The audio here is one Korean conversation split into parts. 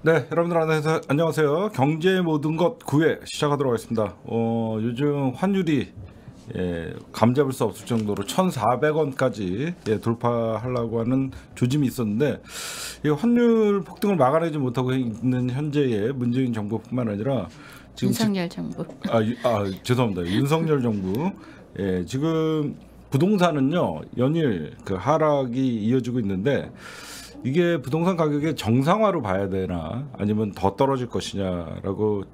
네, 여러분들 안녕하세요. 안녕하세요. 경제 모든 것 9회 시작하도록 하겠습니다. 어, 요즘 환율이 예, 감잡을 수 없을 정도로 1,400원까지 예, 돌파하려고 하는 조짐이 있었는데 이 환율 폭등을 막아내지 못하고 있는 현재의 문재인 정부뿐만 아니라 지금 윤석열 정부. 아, 아 죄송합니다. 윤석열 정부. 예, 지금 부동산은요 연일 그 하락이 이어지고 있는데 이게 부동산 가격의 정상화로 봐야 되나 아니면 더 떨어질 것이냐라고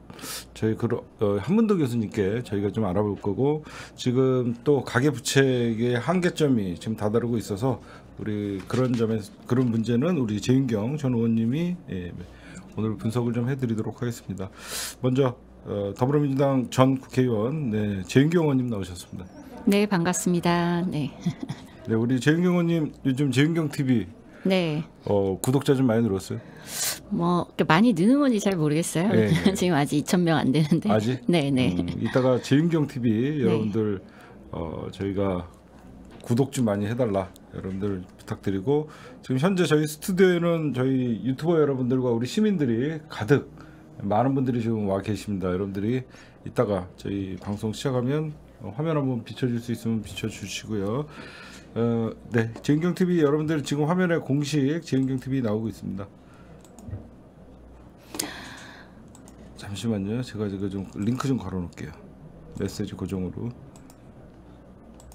저희 그 어, 한문도 교수님께 저희가 좀 알아볼 거고 지금 또 가계 부채의 한계점이 지금 다다르고 있어서 우리 그런 점에 그런 문제는 우리 재윤경 전 의원님이 예, 오늘 분석을 좀 해드리도록 하겠습니다. 먼저 어, 더불어민주당 전 국회의원 네, 재윤경 의원님 나오셨습니다. 네 반갑습니다. 네. 네 우리 재윤경 의원님 요즘 재윤경 TV 네. 어 구독자 좀 많이 늘었어요? 뭐 많이 느는 건지 잘 모르겠어요. 네, 네. 지금 아직 2천 명 안 되는데. 아직? 네, 네. 음, 이따가 재윤경 TV 여러분들 네. 어 저희가 구독 좀 많이 해달라 여러분들 부탁드리고 지금 현재 저희 스튜디오에는 저희 유튜버 여러분들과 우리 시민들이 가득 많은 분들이 지금 와 계십니다. 여러분들이 이따가 저희 방송 시작하면 화면 한번 비춰줄 수 있으면 비춰주시고요. 어, 네, 지은경 TV 여러분들 지금 화면에 공식 지은경 TV 나오고 있습니다. 잠시만요. 제가 이거 좀 링크 좀 걸어놓을게요. 메시지 고정으로.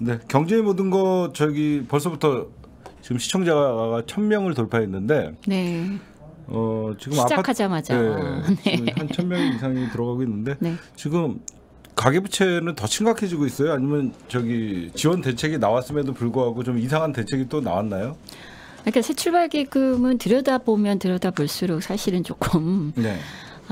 네, 경제의 모든 거 저기 벌써부터 지금 시청자가 천 명을 돌파했는데. 네. 어 지금 시작하자마자 아파트, 네, 네. 한 천 명 이상이 들어가고 있는데 네. 지금 가계부채는 더 심각해지고 있어요? 아니면 저기 지원 대책이 나왔음에도 불구하고 좀 이상한 대책이 또 나왔나요? 그러니까 새 출발기금은 들여다보면 들여다볼수록 사실은 조금 네.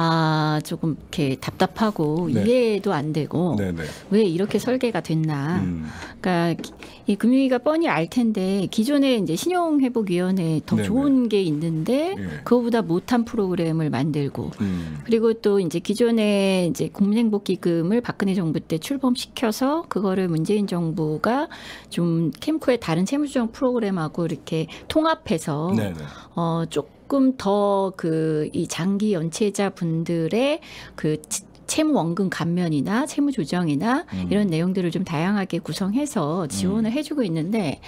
아 조금 이렇게 답답하고 네. 이해도 안 되고 네네. 네. 왜 이렇게 설계가 됐나. 음. 그러니까 이 금융위가 뻔히 알 텐데 기존에 이제 신용회복위원회 더 네네. 좋은 네. 게 있는데 네. 그거보다 못한 프로그램을 만들고 음. 그리고 또 이제 기존에 이제 국민행복기금을 박근혜 정부 때 출범시켜서 그거를 문재인 정부가 좀 캠코의 다른 채무조정 프로그램하고 이렇게 통합해서 네네. 어 조금 조금 더 그 이 장기 연체자 분들의 그 채무 원금 감면이나 채무 조정이나 음. 이런 내용들을 좀 다양하게 구성해서 지원을 음. 해주고 있는데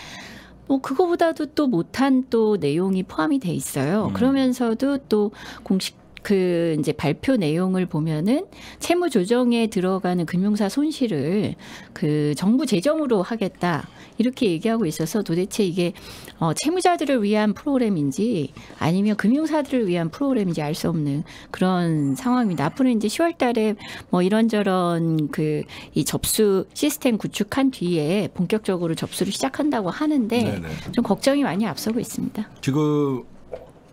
뭐 그거보다도 또 못한 또 내용이 포함이 돼 있어요. 음. 그러면서도 또 공식 그 이제 발표 내용을 보면은 채무 조정에 들어가는 금융사 손실을 그 정부 재정으로 하겠다 이렇게 얘기하고 있어서 도대체 이게 어 채무자들을 위한 프로그램인지 아니면 금융사들을 위한 프로그램인지 알 수 없는 그런 상황입니다. 앞으로 이제 10월 달에 뭐 이런저런 그 이 접수 시스템 구축한 뒤에 본격적으로 접수를 시작한다고 하는데 네네. 좀 걱정이 많이 앞서고 있습니다. 지금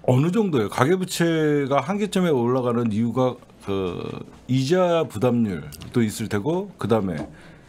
어느 정도예요? 가계부채가 한계점에 올라가는 이유가 그 이자 부담률도 있을 테고 그다음에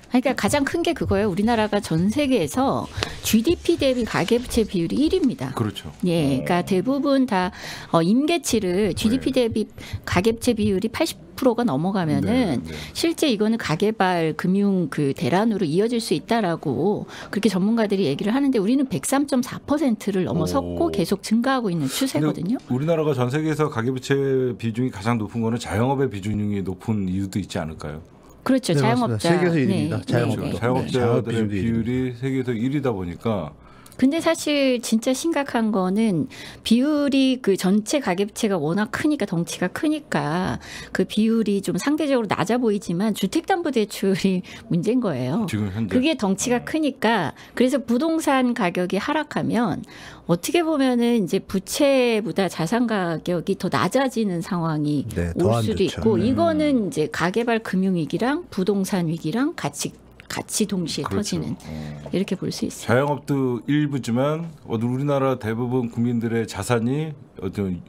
그러니까 가장 큰 게 그거예요. 우리나라가 전 세계에서 GDP 대비 가계부채 비율이 1위입니다. 그렇죠. 예, 그러니까 대부분 다 어, 임계치를 GDP 네. 대비 가계부채 비율이 80%가 넘어가면은 네, 네. 실제 이거는 가계발 금융 그 대란으로 이어질 수 있다라고 그렇게 전문가들이 얘기를 하는데 우리는 103.4%를 넘어섰고 오. 계속 증가하고 있는 추세거든요. 우리나라가 전 세계에서 가계부채 비중이 가장 높은 거는 자영업의 비중이 높은 이유도 있지 않을까요? 그렇죠. 네, 자영업자. 세계에서 1위입니다. 네, 자영업자. 네, 자영업자들의 비율이 세계에서 1위다 보니까 근데 사실 진짜 심각한 거는 비율이 그 전체 가계부채가 워낙 크니까 덩치가 크니까 그 비율이 좀 상대적으로 낮아 보이지만 주택담보대출이 문제인 거예요. 지금 현재 그게 덩치가 크니까 그래서 부동산 가격이 하락하면 어떻게 보면은 이제 부채보다 자산 가격이 더 낮아지는 상황이 네, 올 수도 있고 네. 이거는 이제 가계발 금융위기랑 부동산 위기랑 같이 같이 동시에 그렇죠. 터지는 어. 이렇게 볼 수 있어요. 자영업도 일부지만 우리나라 대부분 국민들의 자산이 어떤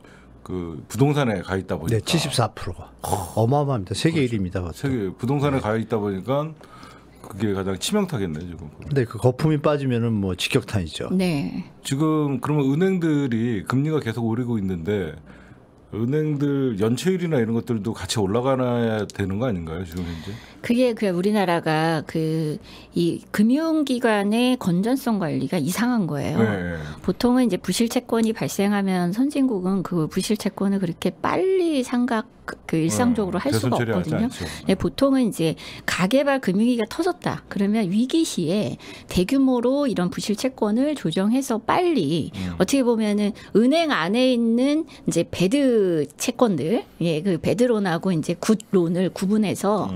그 부동산에 가 있다 보니까 네, 74%가 어마어마합니다. 세계 그렇죠. 1위입니다. 세계 부동산에 네. 가 있다 보니까 그게 가장 치명타겠네 지금. 근데 그 거품이 빠지면은 뭐 직격탄이죠. 네. 지금 그러면 은행들이 금리가 계속 오르고 있는데 은행들 연체율이나 이런 것들도 같이 올라가야 되는 거 아닌가요 지금 현재? 그게 그 우리나라가 그 이 금융기관의 건전성 관리가 이상한 거예요. 네. 보통은 이제 부실 채권이 발생하면 선진국은 그 부실 채권을 그렇게 빨리 상각 그 일상적으로 어, 할 수가 없거든요. 네, 보통은 이제 가계발 금융위기가 터졌다. 그러면 위기 시에 대규모로 이런 부실 채권을 조정해서 빨리 음. 어떻게 보면은 은행 안에 있는 이제 배드 채권들, 예, 그 배드론하고 이제 굿론을 구분해서 음.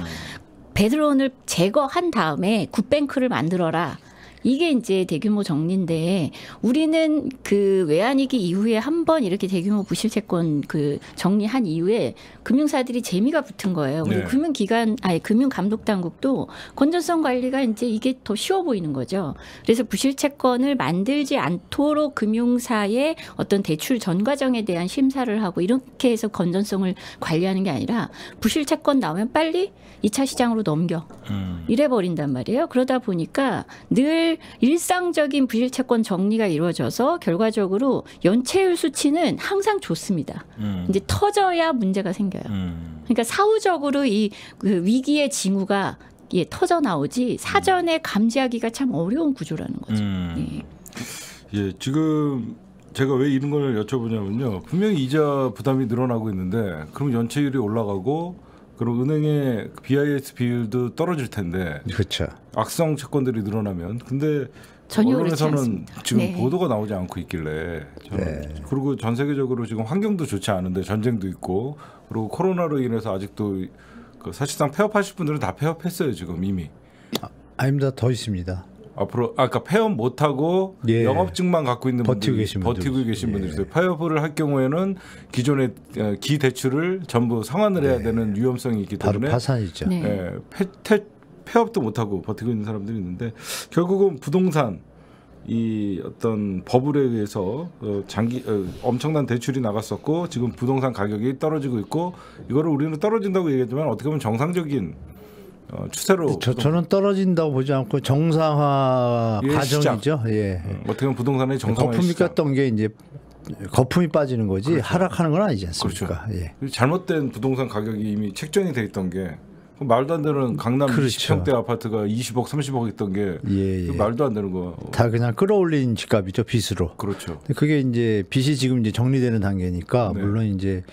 배드론을 제거한 다음에 굿뱅크를 만들어라. 이게 이제 대규모 정리인데 우리는 그 외환위기 이후에 한 번 이렇게 대규모 부실채권 그 정리한 이후에 금융사들이 재미가 붙은 거예요. 우리 네. 금융기관 아니 금융감독당국도 건전성 관리가 이제 이게 더 쉬워 보이는 거죠. 그래서 부실채권을 만들지 않도록 금융사의 어떤 대출 전 과정에 대한 심사를 하고 이렇게 해서 건전성을 관리하는 게 아니라 부실채권 나오면 빨리 2차 시장으로 넘겨. 음. 이래 버린단 말이에요. 그러다 보니까 늘 일상적인 부실채권 정리가 이루어져서 결과적으로 연체율 수치는 항상 좋습니다. 음. 이제 터져야 문제가 생겨 요. 음. 그러니까 사후적으로 이 그 위기의 징후가 예, 터져 나오지 사전에 감지하기가 참 어려운 구조라는 거죠. 음. 예. 예, 지금 제가 왜 이런 걸 여쭤보냐면요. 분명히 이자 부담이 늘어나고 있는데 그럼 연체율이 올라가고 그럼 은행의 BIS 비율도 떨어질 텐데. 그렇죠. 악성 채권들이 늘어나면 근데 언론에서는 지금 네. 보도가 나오지 않고 있길래 저는 네. 그리고 전 세계적으로 지금 환경도 좋지 않은데 전쟁도 있고 그리고 코로나로 인해서 아직도 그 사실상 폐업하실 분들은 다 폐업했어요 지금 이미. 아, 아닙니다 더 있습니다. 앞으로 아까 폐업 못 하고 예. 영업증만 갖고 있는 버티고 분들이, 계신 버티고 분들. 계신 분들이 있어요. 예. 폐업을 할 경우에는 기존의 어, 기 대출을 전부 상환을 해야 네. 되는 위험성이 있기 때문에 파산이죠. 네. 예, 폐, 태, 폐업도 못하고 버티고 있는 사람들이 있는데 결국은 부동산 이 어떤 법을에 의해서 어, 장기 어, 엄청난 대출이 나갔었고 지금 부동산 가격이 떨어지고 있고 이거를 우리는 떨어진다고 얘기하지만 어떻게 보면 정상적인 어, 추세로 저, 저는 떨어진다고 보지 않고 정상화 예, 과정이죠. 시작. 예. 음, 어떻게 보면 부동산의 정상화 거품이 시작. 꼈던 게 이제 거품이 빠지는 거지 그렇죠. 하락하는 건 아니지 않습니까? 그렇죠. 예. 잘못된 부동산 가격이 이미 책정이 돼 있던 게 말도 안 되는 강남 그렇죠. 20평대 아파트가 20억, 30억 있던 게 예, 예. 말도 안 되는 거. 다 그냥 끌어올린 집값이죠 빚으로. 그렇죠. 그게 이제 빚이 지금 이제 정리되는 단계니까 네. 물론 이제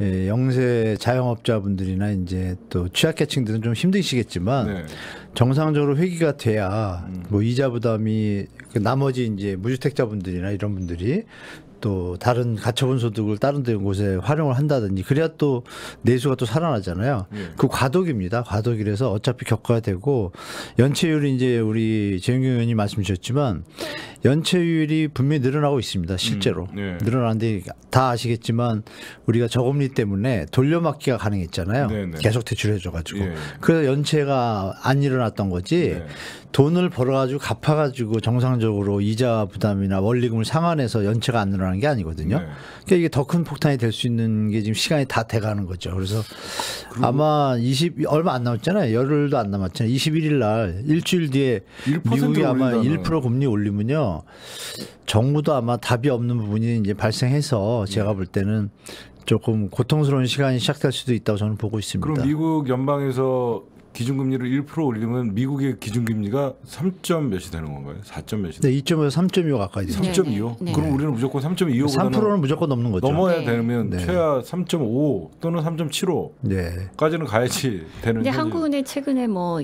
예, 영세 자영업자분들이나 이제 또 취약계층들은 좀 힘드시겠지만 네. 정상적으로 회기가 돼야 음. 뭐 이자 부담이 그 나머지 이제 무주택자분들이나 이런 분들이 또 다른 가처분 소득을 다른 데 곳에 활용을 한다든지 그래야 또 내수가 또 살아나잖아요. 예. 그 과도기입니다. 과도기라서 어차피 겪어야 되고 연체율이 이제 우리 재영경 의원이 말씀 주셨지만 연체율이 분명히 늘어나고 있습니다. 실제로 음, 네. 늘어나는데 다 아시겠지만 우리가 저금리 때문에 돌려막기가 가능했잖아요. 네, 네. 계속 대출해줘가지고 예. 그래서 연체가 안 일어났던 거지. 네. 돈을 벌어가지고 갚아가지고 정상적으로 이자 부담이나 원리금을 상환해서 연체가 안 늘어나는 게 아니거든요. 네. 그러니까 이게 더 큰 폭탄이 될 수 있는 게 지금 시간이 다 돼가는 거죠. 그래서 아마 20 얼마 안 남았잖아요. 열흘도 안 남았잖아요. 21일 날 일주일 뒤에 미국이 아마 1% 금리 올리면요. 정부도 아마 답이 없는 부분이 이제 발생해서 제가 볼 때는 조금 고통스러운 시간이 시작될 수도 있다고 저는 보고 있습니다. 그럼 미국 연방에서 기준금리를 1% 올리면 미국의 기준금리가 3점 몇이 되는 건가요? 4점 몇이? 네, 2.5에서 3.25 가까이 돼요. 3.25? 네, 네. 그럼 우리는 무조건 3.25보다는 3%는 무조건 넘는 거죠. 넘어야 네. 되면 네. 최하 3.5 또는 3.75까지는 가야지 되는 근데 한국은행 최근에 뭐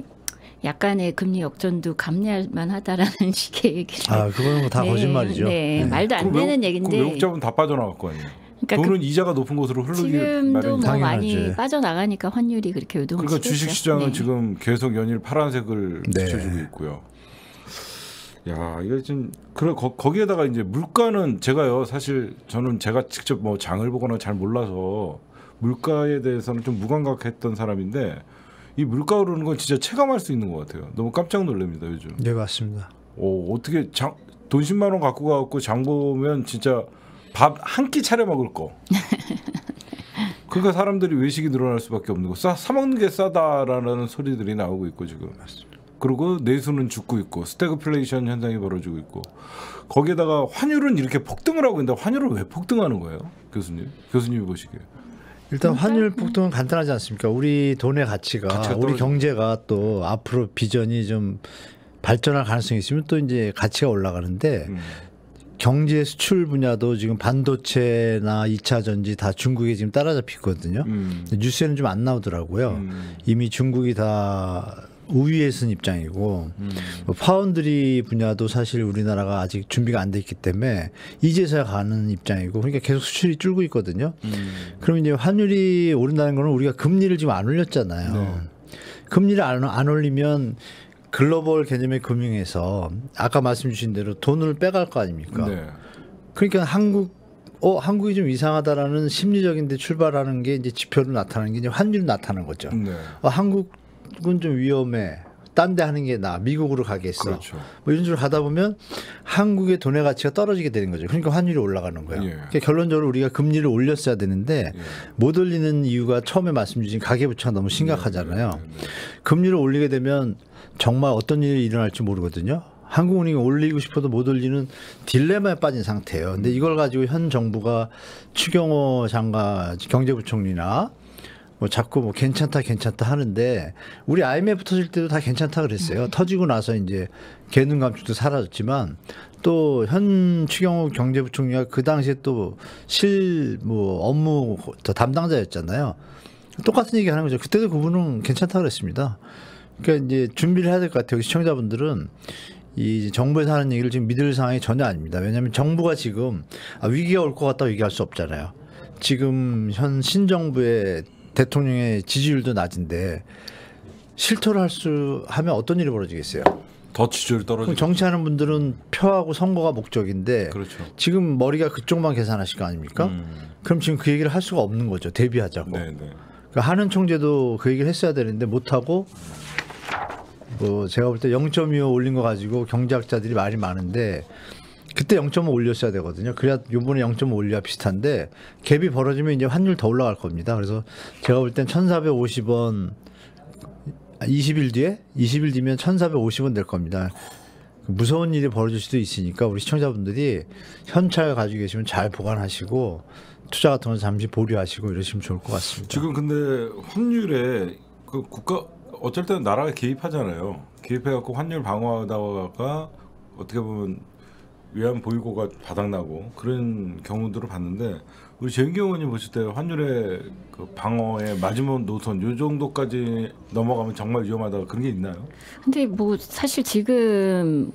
약간의 금리 역전도 감내할 만하다라는 식의 얘기를. 아, 그거는 네, 거짓말이죠. 네, 말도 안 되는 외국, 얘기인데. 외국자분 다 빠져나갈 거 아니에요. 그러니까 돈은 그 이자가 높은 곳으로 흐르기 지금도 뭐 많이 빠져나가니까 환율이 그렇게 요동을 그러니까 주식 시장은 네. 지금 계속 연일 파란색을 네. 비춰주고 있고요. 야, 이거 좀 그래 거, 거기에다가 이제 물가는 제가요 사실 저는 제가 직접 뭐 장을 보거나 잘 몰라서 물가에 대해서는 좀 무감각했던 사람인데 이 물가 오르는 건 진짜 체감할 수 있는 것 같아요. 너무 깜짝 놀랍니다 요즘. 네 맞습니다. 오 어떻게 장돈 10만 원 갖고 가고 장 보면 진짜 밥 한 끼 차려 먹을 거. 그러니까 사람들이 외식이 늘어날 수밖에 없는 거. 싸, 사 먹는 게 싸다라는 소리들이 나오고 있고 지금. 그리고 내수는 죽고 있고 스태그플레이션 현상이 벌어지고 있고 거기에다가 환율은 이렇게 폭등을 하고 있는데 환율은 왜 폭등하는 거예요, 교수님? 교수님이 보시기에. 일단 환율 폭등은 간단하지 않습니까? 우리 돈의 가치가, 가치가 우리 경제가 또 앞으로 비전이 좀 발전할 가능성이 있으면 또 이제 가치가 올라가는데 음. 경제 수출 분야도 지금 반도체나 2차 전지 다 중국에 지금 따라잡히거든요. 음. 뉴스에는 좀 안 나오더라고요. 음. 이미 중국이 다 우위에 쓴 입장이고 음. 뭐 파운드리 분야도 사실 우리나라가 아직 준비가 안 돼 있기 때문에 이제서야 가는 입장이고 그러니까 계속 수출이 줄고 있거든요. 음. 그럼 이제 환율이 오른다는 거는 우리가 금리를 지금 안 올렸잖아요. 네. 금리를 안, 안 올리면 글로벌 개념의 금융에서 아까 말씀 주신 대로 돈을 빼갈 거 아닙니까? 네. 그러니까 한국 어 한국이 좀 이상하다라는 심리적인데 출발하는 게 이제 지표로 나타나는 게 이제 환율로 나타나는 거죠. 네. 어, 한국은 좀 위험해. 딴 데 하는 게 나. 미국으로 가겠어. 그렇죠. 뭐 이런 식으로 가다 보면 한국의 돈의 가치가 떨어지게 되는 거죠. 그러니까 환율이 올라가는 거예요. 예. 그러니까 결론적으로 우리가 금리를 올렸어야 되는데 예. 못 올리는 이유가 처음에 말씀 주신 가계부채가 너무 심각하잖아요. 네, 금리를 올리게 되면 정말 어떤 일이 일어날지 모르거든요. 한국은행이 올리고 싶어도 못 올리는 딜레마에 빠진 상태예요. 근데 이걸 가지고 현 정부가 추경호 장관 경제부총리나 뭐 자꾸 뭐 괜찮다 괜찮다 하는데 우리 IMF 터질 때도 다 괜찮다 그랬어요. 터지고 나서 이제 개눈 감축도 사라졌지만 또 현 추경호 경제부총리가 그 당시에 또 실 뭐 업무 담당자였잖아요. 똑같은 얘기 하는 거죠. 그때도 그분은 괜찮다 그랬습니다. 그러니까 이제 준비를 해야 될 것 같아요. 시청자분들은 이 정부에서 하는 얘기를 지금 믿을 상황이 전혀 아닙니다. 왜냐하면 정부가 지금 아, 위기가 올 것 같다고 얘기할 수 없잖아요. 지금 현 신정부의 대통령의 지지율도 낮은데 실토를 할 수 하면 어떤 일이 벌어지겠어요? 더 지지율 떨어지고 정치하는 분들은 표하고 선거가 목적인데 그렇죠. 지금 머리가 그쪽만 계산하실 거 아닙니까? 음. 그럼 지금 그 얘기를 할 수가 없는 거죠. 대비하자고. 네네. 네. 그러니까 하는 총재도 그 얘기를 했어야 되는데 못 하고 뭐 제가 볼 때 0.25 올린 거 가지고 경제학자들이 말이 많은데 그때 0.5 올렸어야 되거든요. 그래야 요번에 0.5 올려야 비슷한데 갭이 벌어지면 이제 환율 더 올라갈 겁니다. 그래서 제가 볼 땐 1,450원 20일 뒤에 20일 뒤면 1,450원 될 겁니다. 무서운 일이 벌어질 수도 있으니까 우리 시청자분들이 현찰 가지고 계시면 잘 보관하시고 투자 같은 건 잠시 보류하시고 이러시면 좋을 것 같습니다. 지금 근데 환율에 그 국가 어쩔 때는 나라가 개입하잖아요. 개입해갖고 환율 방어하다가 어떻게 보면 위안 보유고가 바닥나고 그런 경우들을 봤는데 우리 재윤경 의원님 보실 때 환율의 그 방어의 마지막 노선 요 정도까지 넘어가면 정말 위험하다 그런 게 있나요? 근데 뭐 사실 지금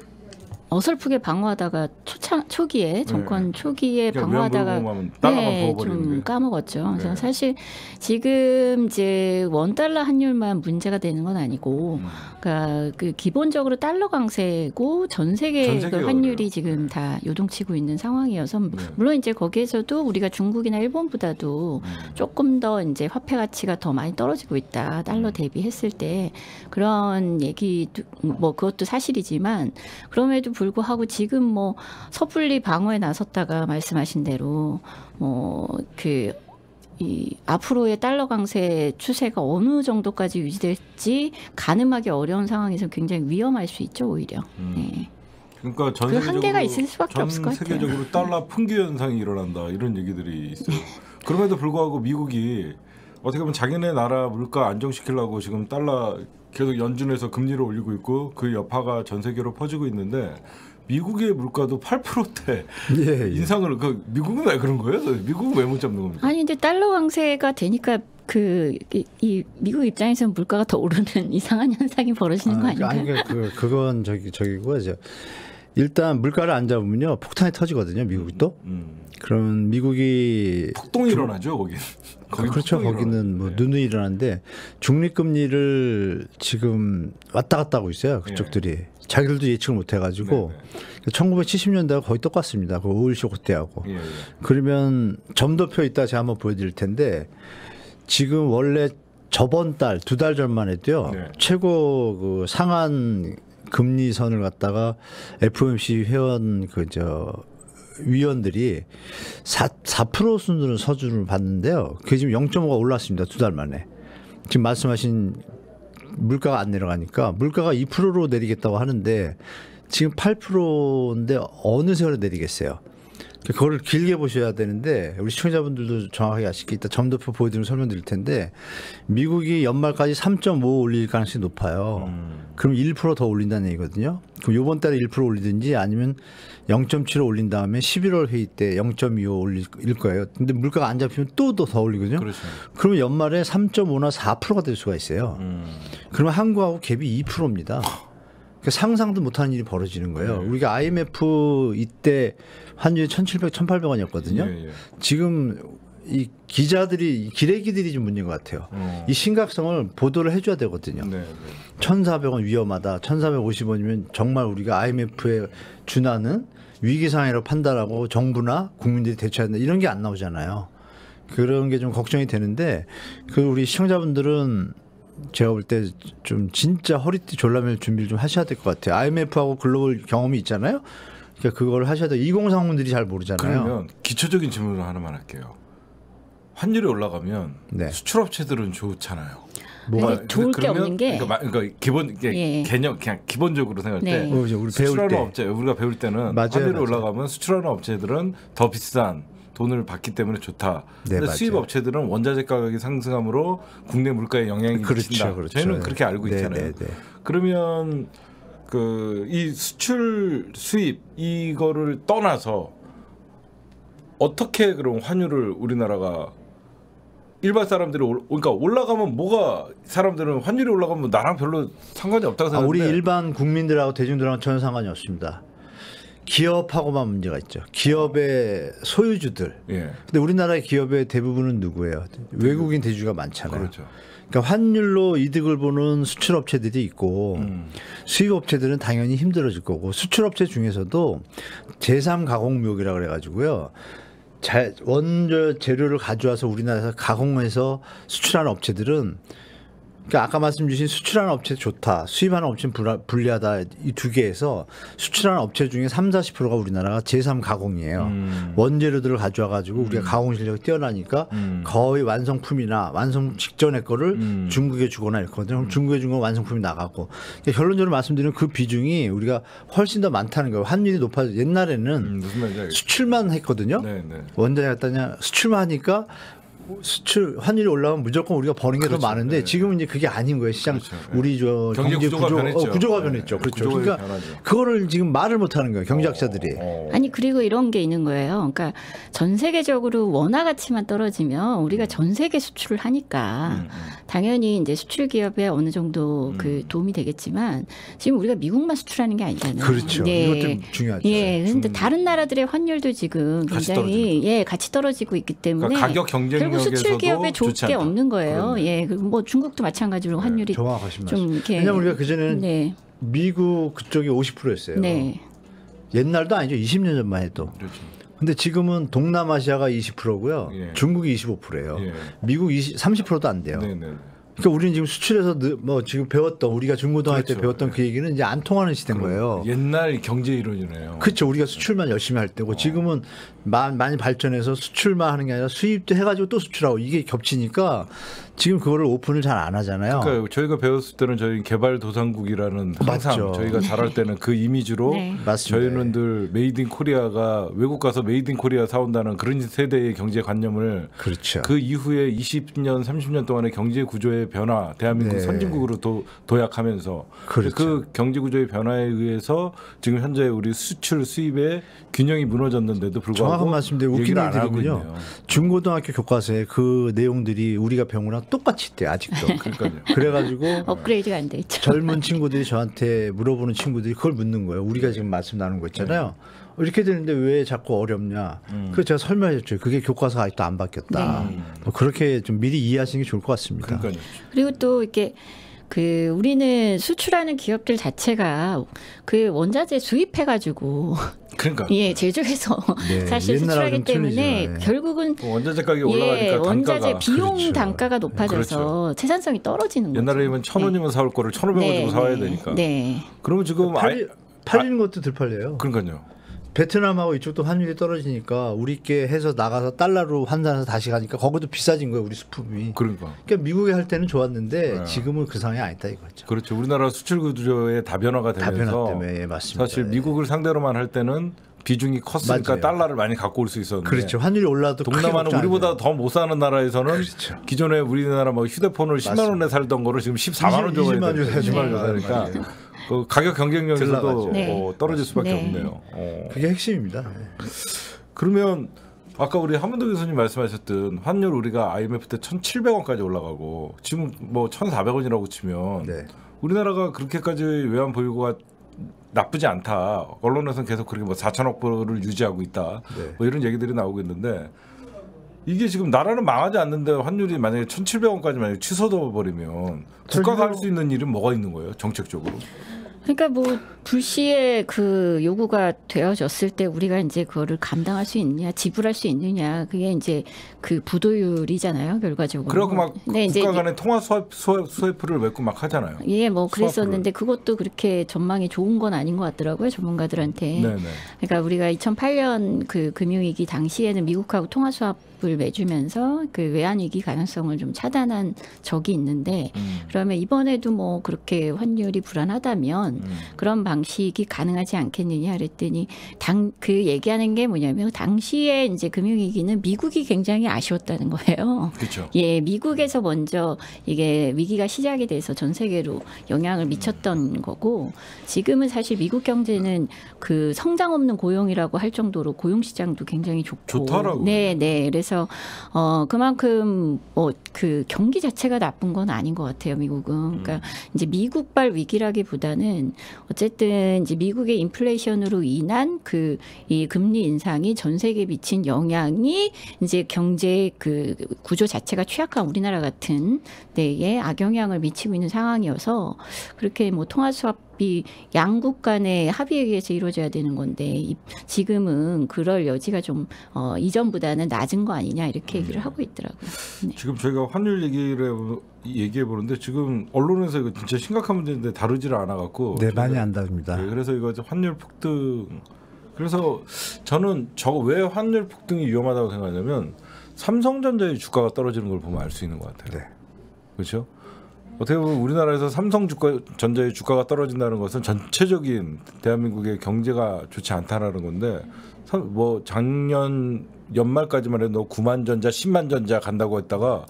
어설프게 방어하다가 초창 초기에 네. 정권 네. 초기에 그러니까 방어하다가 네, 좀 까먹었죠. 그래서 네. 사실 지금 이제 원 달러 환율만 문제가 되는 건 아니고, 음. 그러니까 그 기본적으로 달러 강세고 전 세계 그 환율이 지금 다 요동치고 있는 상황이어서 네. 물론 이제 거기에서도 우리가 중국이나 일본보다도 음. 조금 더 이제 화폐 가치가 더 많이 떨어지고 있다 달러 음. 대비했을 때 그런 얘기 뭐 그것도 사실이지만 그럼에도 불구하고 지금 뭐 섣불리 방어에 나섰다가 말씀하신 대로 뭐그 이 앞으로의 달러 강세 추세가 어느 정도까지 유지될지 가늠하기 어려운 상황에서 굉장히 위험할 수 있죠 오히려. 음. 네. 그러니까 전그 세계적으로 한계가 있을 수밖에 없을 것 같아요. 세계적으로 달러 풍기 현상이 일어난다 이런 얘기들이 있어요. 그럼에도 불구하고 미국이 어떻게 보면 자기네 나라 물가 안정시키려고 지금 달러 계속 연준해서 금리를 올리고 있고 그 여파가 전 세계로 퍼지고 있는데 미국의 물가도 8%대 예, 예. 인상을 그 미국은 왜 그런 거예요? 미국은 왜 못 잡는 겁니까? 아니 근데 달러 강세가 되니까 그이 미국 입장에서는 물가가 더 오르는 이상한 현상이 벌어지는 아, 거 아닌가요? 아니 그 그건 저기 저기고 저 일단 물가를 안 잡으면요 폭탄이 터지거든요 미국도. 음, 음. 그럼 미국이 폭동이 일어나죠 거기. 거기 그렇죠. 거기는 뭐 네. 눈이 일어나는데 중립금리를 지금 왔다 갔다 하고 있어요 그쪽들이. 네. 자기들도 예측을 못 해가지고 네, 1970년대가 거의 똑같습니다. 그 오일 쇼크 때하고. 예, 예. 그러면 점도표 있다 제가 한번 보여드릴 텐데 지금 원래 저번 달 두 달 전만 해도요 네. 최고 그 상한 금리 선을 갖다가 FOMC 회원 그 저 위원들이 4, 4% 수준으로 서준을 봤는데요. 그게 지금 0.5가 올랐습니다. 두 달 만에. 지금 말씀하신 물가가 안 내려가니까 물가가 2%로 내리겠다고 하는데 지금 8%인데 어느 세월에 내리겠어요. 그거를 길게 보셔야 되는데 우리 시청자분들도 정확하게 이따 점도표 보여드리면 설명드릴 텐데 미국이 연말까지 3.5 올릴 가능성이 높아요. 음. 그럼 1%더 올린다는 얘기거든요. 그럼 요번 달에 1% 올리든지 아니면 0.7을 올린 다음에 11월 회의 때 0.25 올릴 거예요. 근데 물가가 안 잡히면 또 더 올리거든요. 그렇죠. 그러면 연말에 3.5나 4%가 될 수가 있어요. 음. 그러면 한국하고 갭이 2%입니다. 그 상상도 못하는 일이 벌어지는 거예요. 네. 우리가 IMF 이때 환율이 1,700, 1,800원이었거든요. 네, 네. 지금 이 기자들이 기레기들이 좀 문제인 것 같아요. 어. 이 심각성을 보도를 해줘야 되거든요. 네, 네. 1,400원 위험하다. 1,450원이면 정말 우리가 IMF에 준하는 위기 상황이라고 판단하고 정부나 국민들이 대처한다 이런 게 안 나오잖아요. 그런 게 좀 걱정이 되는데 그 우리 시청자분들은 제가 볼 때 좀 진짜 허리띠 졸라맬 준비를 좀 하셔야 될 것 같아요. IMF하고 글로벌 경험이 있잖아요. 그러니까 그걸 하셔야 돼. 2030분들이 잘 모르잖아요. 그러면 기초적인 질문을 하나만 할게요. 환율이 올라가면 네. 수출업체들은 좋잖아요. 뭐가 좋을 게 없는 게 그러니까, 그러니까 기본 예. 개념 그냥 기본적으로 생각할 때 네. 우리 수출하는 때. 업체 우리가 배울 때는 맞아요, 환율이 맞아요. 올라가면 수출하는 업체들은 더 비싼 돈을 받기 때문에 좋다. 네, 근데 수입 업체들은 원자재 가격이 상승함으로 국내 물가에 영향이 그렇죠, 미친다. 그렇죠. 저희는 그렇게 알고 네, 있잖아요. 네, 네. 그러면 그 이 수출 수입 이거를 떠나서 어떻게 그럼 환율을 우리나라가 일반 사람들이 올, 그러니까 올라가면 뭐가 사람들은 환율이 올라가면 나랑 별로 상관이 없다고 생각하는데 아, 우리 일반 국민들하고 대중들하고 전혀 상관이 없습니다. 기업하고만 문제가 있죠. 기업의 소유주들. 예. 근데 우리나라의 기업의 대부분은 누구예요? 외국인 대주가 많잖아요. 그렇죠. 그러니까 환율로 이득을 보는 수출업체들이 있고 음. 수입업체들은 당연히 힘들어질 거고 수출업체 중에서도 제3 가공묘기라 그래가지고요. 잘 원조 재료를 가져와서 우리나라에서 가공해서 수출하는 업체들은 그러니까 아까 말씀 주신 수출하는 업체 좋다, 수입하는 업체는 불리하다 이 두 개에서 수출하는 업체 중에 3, 40%가 우리나라가 제3 가공이에요. 음. 원재료들을 가져와 가지고 우리가 음. 가공 실력이 뛰어나니까 음. 거의 완성품이나 완성 직전의 거를 음. 중국에 주거나 이렇거든요. 그럼 음. 중국에 준 건 완성품이 나가고 그러니까 결론적으로 말씀드리면 그 비중이 우리가 훨씬 더 많다는 거예요. 환율이 높아져 옛날에는 음, 수출만 했거든요. 네, 네. 원자재 갖다냐 수출만 하니까 수출 환율이 올라가면 무조건 우리가 버는 게더 그렇죠. 많은데 네. 지금은 이제 그게 아닌 거예요. 시장 그렇죠. 네. 우리 저 경제, 경제 구조가, 구조, 변했죠. 어, 구조가 변했죠. 네. 그렇죠. 그러니까 변하죠. 그거를 지금 말을 못 하는 거예요. 경제학자들이. 어, 어. 아니 그리고 이런 게 있는 거예요. 그러니까 전 세계적으로 원화 가치만 떨어지면 우리가 음. 전 세계 수출을 하니까 음, 음. 당연히 이제 수출 기업에 어느 정도 음. 그 도움이 되겠지만 지금 우리가 미국만 수출하는 게 아니잖아요. 그렇죠. 네. 이것 좀 중요하죠. 예. 근데 다른 나라들의 환율도 지금 굉장히 예, 같이 떨어지고 있기 때문에 그러니까 가격 경쟁력에서도 수출 기업에 좋을 게 없는 거예요. 그럼요. 예, 뭐 중국도 마찬가지로 네, 환율이 좀 이렇게 왜냐면 우리가 그 전에는 네. 미국 그쪽이 50%였어요. 네. 옛날도 아니죠. 20년 전만 해도. 그렇죠. 근데 지금은 동남아시아가 20%고요. 예. 중국이 25%예요. 예. 미국 20, 30%도 안 돼요. 네네. 네, 네. 그러니까 우리는 지금 수출해서 뭐 지금 배웠던 우리가 중고등학교 그렇죠. 때 배웠던 그 네. 그 얘기는 이제 안 통하는 시대인 거예요. 옛날 경제 이론이네요. 그렇죠. 우리가 수출만 열심히 할 때고 어. 지금은 많이 발전해서 수출만 하는 게 아니라 수입도 해가지고 또 수출하고 이게 겹치니까 지금 그거를 오픈을 잘 안 하잖아요. 그러니까 저희가 배웠을 때는 저희 개발도상국이라는 항상 맞죠. 저희가 잘할 때는 그 이미지로 네. 저희는 늘 made in Korea가 외국 가서 made in Korea 사온다는 그런 세대의 경제 관념을 그렇죠. 그 이후에 20년 30년 동안의 경제 구조의 변화 대한민국 네. 선진국으로 도, 도약하면서 그렇죠. 그 경제 구조의 변화에 의해서 지금 현재 우리 수출 수입의 균형이 무너졌는데도 불구하고 정확한 말씀인데 웃기는 일이군요. 중고등학교 교과서에 그 내용들이 우리가 병원랑 똑같이 있대 아직도. 그러니까요. 그래가지고 업그레이드가 안 돼 있죠. 젊은 친구들이 저한테 물어보는 친구들이 그걸 묻는 거예요. 우리가 지금 말씀 나눈 거 있잖아요. 네. 이렇게 되는데 왜 자꾸 어렵냐? 음. 그 제가 설명했죠. 그게 교과서가 아직도 안 바뀌었다. 네. 뭐 그렇게 좀 미리 이해하시는 게 좋을 것 같습니다. 그러니까요. 그리고 또 이렇게 그 우리는 수출하는 기업들 자체가 그 원자재 수입해 가지고 그러니까 예 제조해서 네, 사실 수출하기 때문에 네. 결국은 그 원자재 가격이 올라가니까 예, 원자재 단가가. 비용 그렇죠. 단가가 높아져서 그렇죠. 생산성이 떨어지는 거죠. 옛날에면 천 원이면 네. 사올 거를 천오백 원 주고 사와야 되니까. 네. 그러면 지금 팔, 팔리는 것도 들 팔려요. 그러니까요. 베트남하고 이쪽도 환율이 떨어지니까 우리께 해서 나가서 달러로 환산해서 다시 가니까 거기도 비싸진 거예요 우리 수품이. 그러니까. 그러니까 미국에 할 때는 좋았는데 네. 지금은 그 상황이 아니다 이거죠. 그렇죠. 우리나라 수출 구조의 다변화가 되면서 다변화 때문에 예, 맞습니다. 사실 미국을 상대로만 할 때는 비중이 컸으니까 맞아요. 달러를 많이 갖고 올 수 있었는데 그렇죠. 환율이 올라도 동남아는 우리보다 더 못 사는 나라에서는 그렇죠. 기존에 우리나라 뭐 휴대폰을 맞습니다. 10만 원에 살던 거를 지금 14만 원 정도에 20만 원 사니까 그 가격 경쟁력에서도 네. 어, 떨어질 수밖에 네. 없네요. 어. 그게 핵심입니다. 네. 그러면 아까 우리 한문도 교수님 말씀하셨던 환율 우리가 IMF 때 1,700원까지 올라가고 지금 뭐 1,400원이라고 치면 네. 우리나라가 그렇게까지 외환 보유고가 나쁘지 않다. 언론에서는 계속 그렇게 뭐 4천억 불을 유지하고 있다. 네. 뭐 이런 얘기들이 나오고 있는데 이게 지금 나라는 망하지 않는데 환율이 만약에 1,700원까지 만약에 취소돼 버리면 국가가 할 수 있는 일은 뭐가 있는 거예요? 정책적으로? 그러니까 뭐 불시에 그 요구가 되어졌을 때 우리가 이제 그거를 감당할 수 있느냐, 지불할 수 있느냐, 그게 이제 그 부도율이잖아요, 결과적으로. 그러고 막 네, 국가 간의 통화 수입, 수입, 를 맺고 막 하잖아요. 예, 뭐 그랬었는데 그것도 그렇게 전망이 좋은 건 아닌 것 같더라고요, 전문가들한테. 네네. 그러니까 우리가 2008년 그 금융위기 당시에는 미국하고 통화 수합 을 매주면서 그 외환 위기 가능성을 좀 차단한 적이 있는데 음. 그러면 이번에도 뭐 그렇게 환율이 불안하다면 음. 그런 방식이 가능하지 않겠느냐 그랬더니 당 그 얘기하는 게 뭐냐면 당시에 이제 금융위기는 미국이 굉장히 아쉬웠다는 거예요. 그렇죠. 예, 미국에서 먼저 이게 위기가 시작이 돼서 전 세계로 영향을 미쳤던 음. 거고 지금은 사실 미국 경제는 그 성장 없는 고용이라고 할 정도로 고용 시장도 굉장히 좋고 좋더라고요. 네, 네. 그래서 어 그만큼 뭐 그 경기 자체가 나쁜 건 아닌 것 같아요, 미국은. 그러니까 음. 이제 미국발 위기라기보다는 어쨌든 이제 미국의 인플레이션으로 인한 그 이 금리 인상이 전 세계에 미친 영향이 이제 경제 그 구조 자체가 취약한 우리나라 같은 데에 악영향을 미치고 있는 상황이어서 그렇게 뭐 통화 수합 이 양국 간의 합의에 의해서 이루어져야 되는 건데 지금은 그럴 여지가 좀 어, 이전보다는 낮은 거 아니냐 이렇게 얘기를 하고 있더라고요. 네. 지금 저희가 환율 얘기를 얘기해 보는데 지금 언론에서 이거 진짜 심각한 문제인데 다루지를 않아 갖고 네 많이 안 다룹니다. 네, 그래서 이거 환율 폭등 그래서 저는 저왜 환율 폭등이 위험하다고 생각하냐면 삼성전자의 주가가 떨어지는 걸 보면 알 수 있는 것 같아요. 네. 그렇죠? 어떻게 보면 우리나라에서 삼성 주가 전자의 주가가 떨어진다는 것은 전체적인 대한민국의 경제가 좋지 않다라는 건데 뭐 작년 연말까지만 해도 9만 전자, 10만 전자 간다고 했다가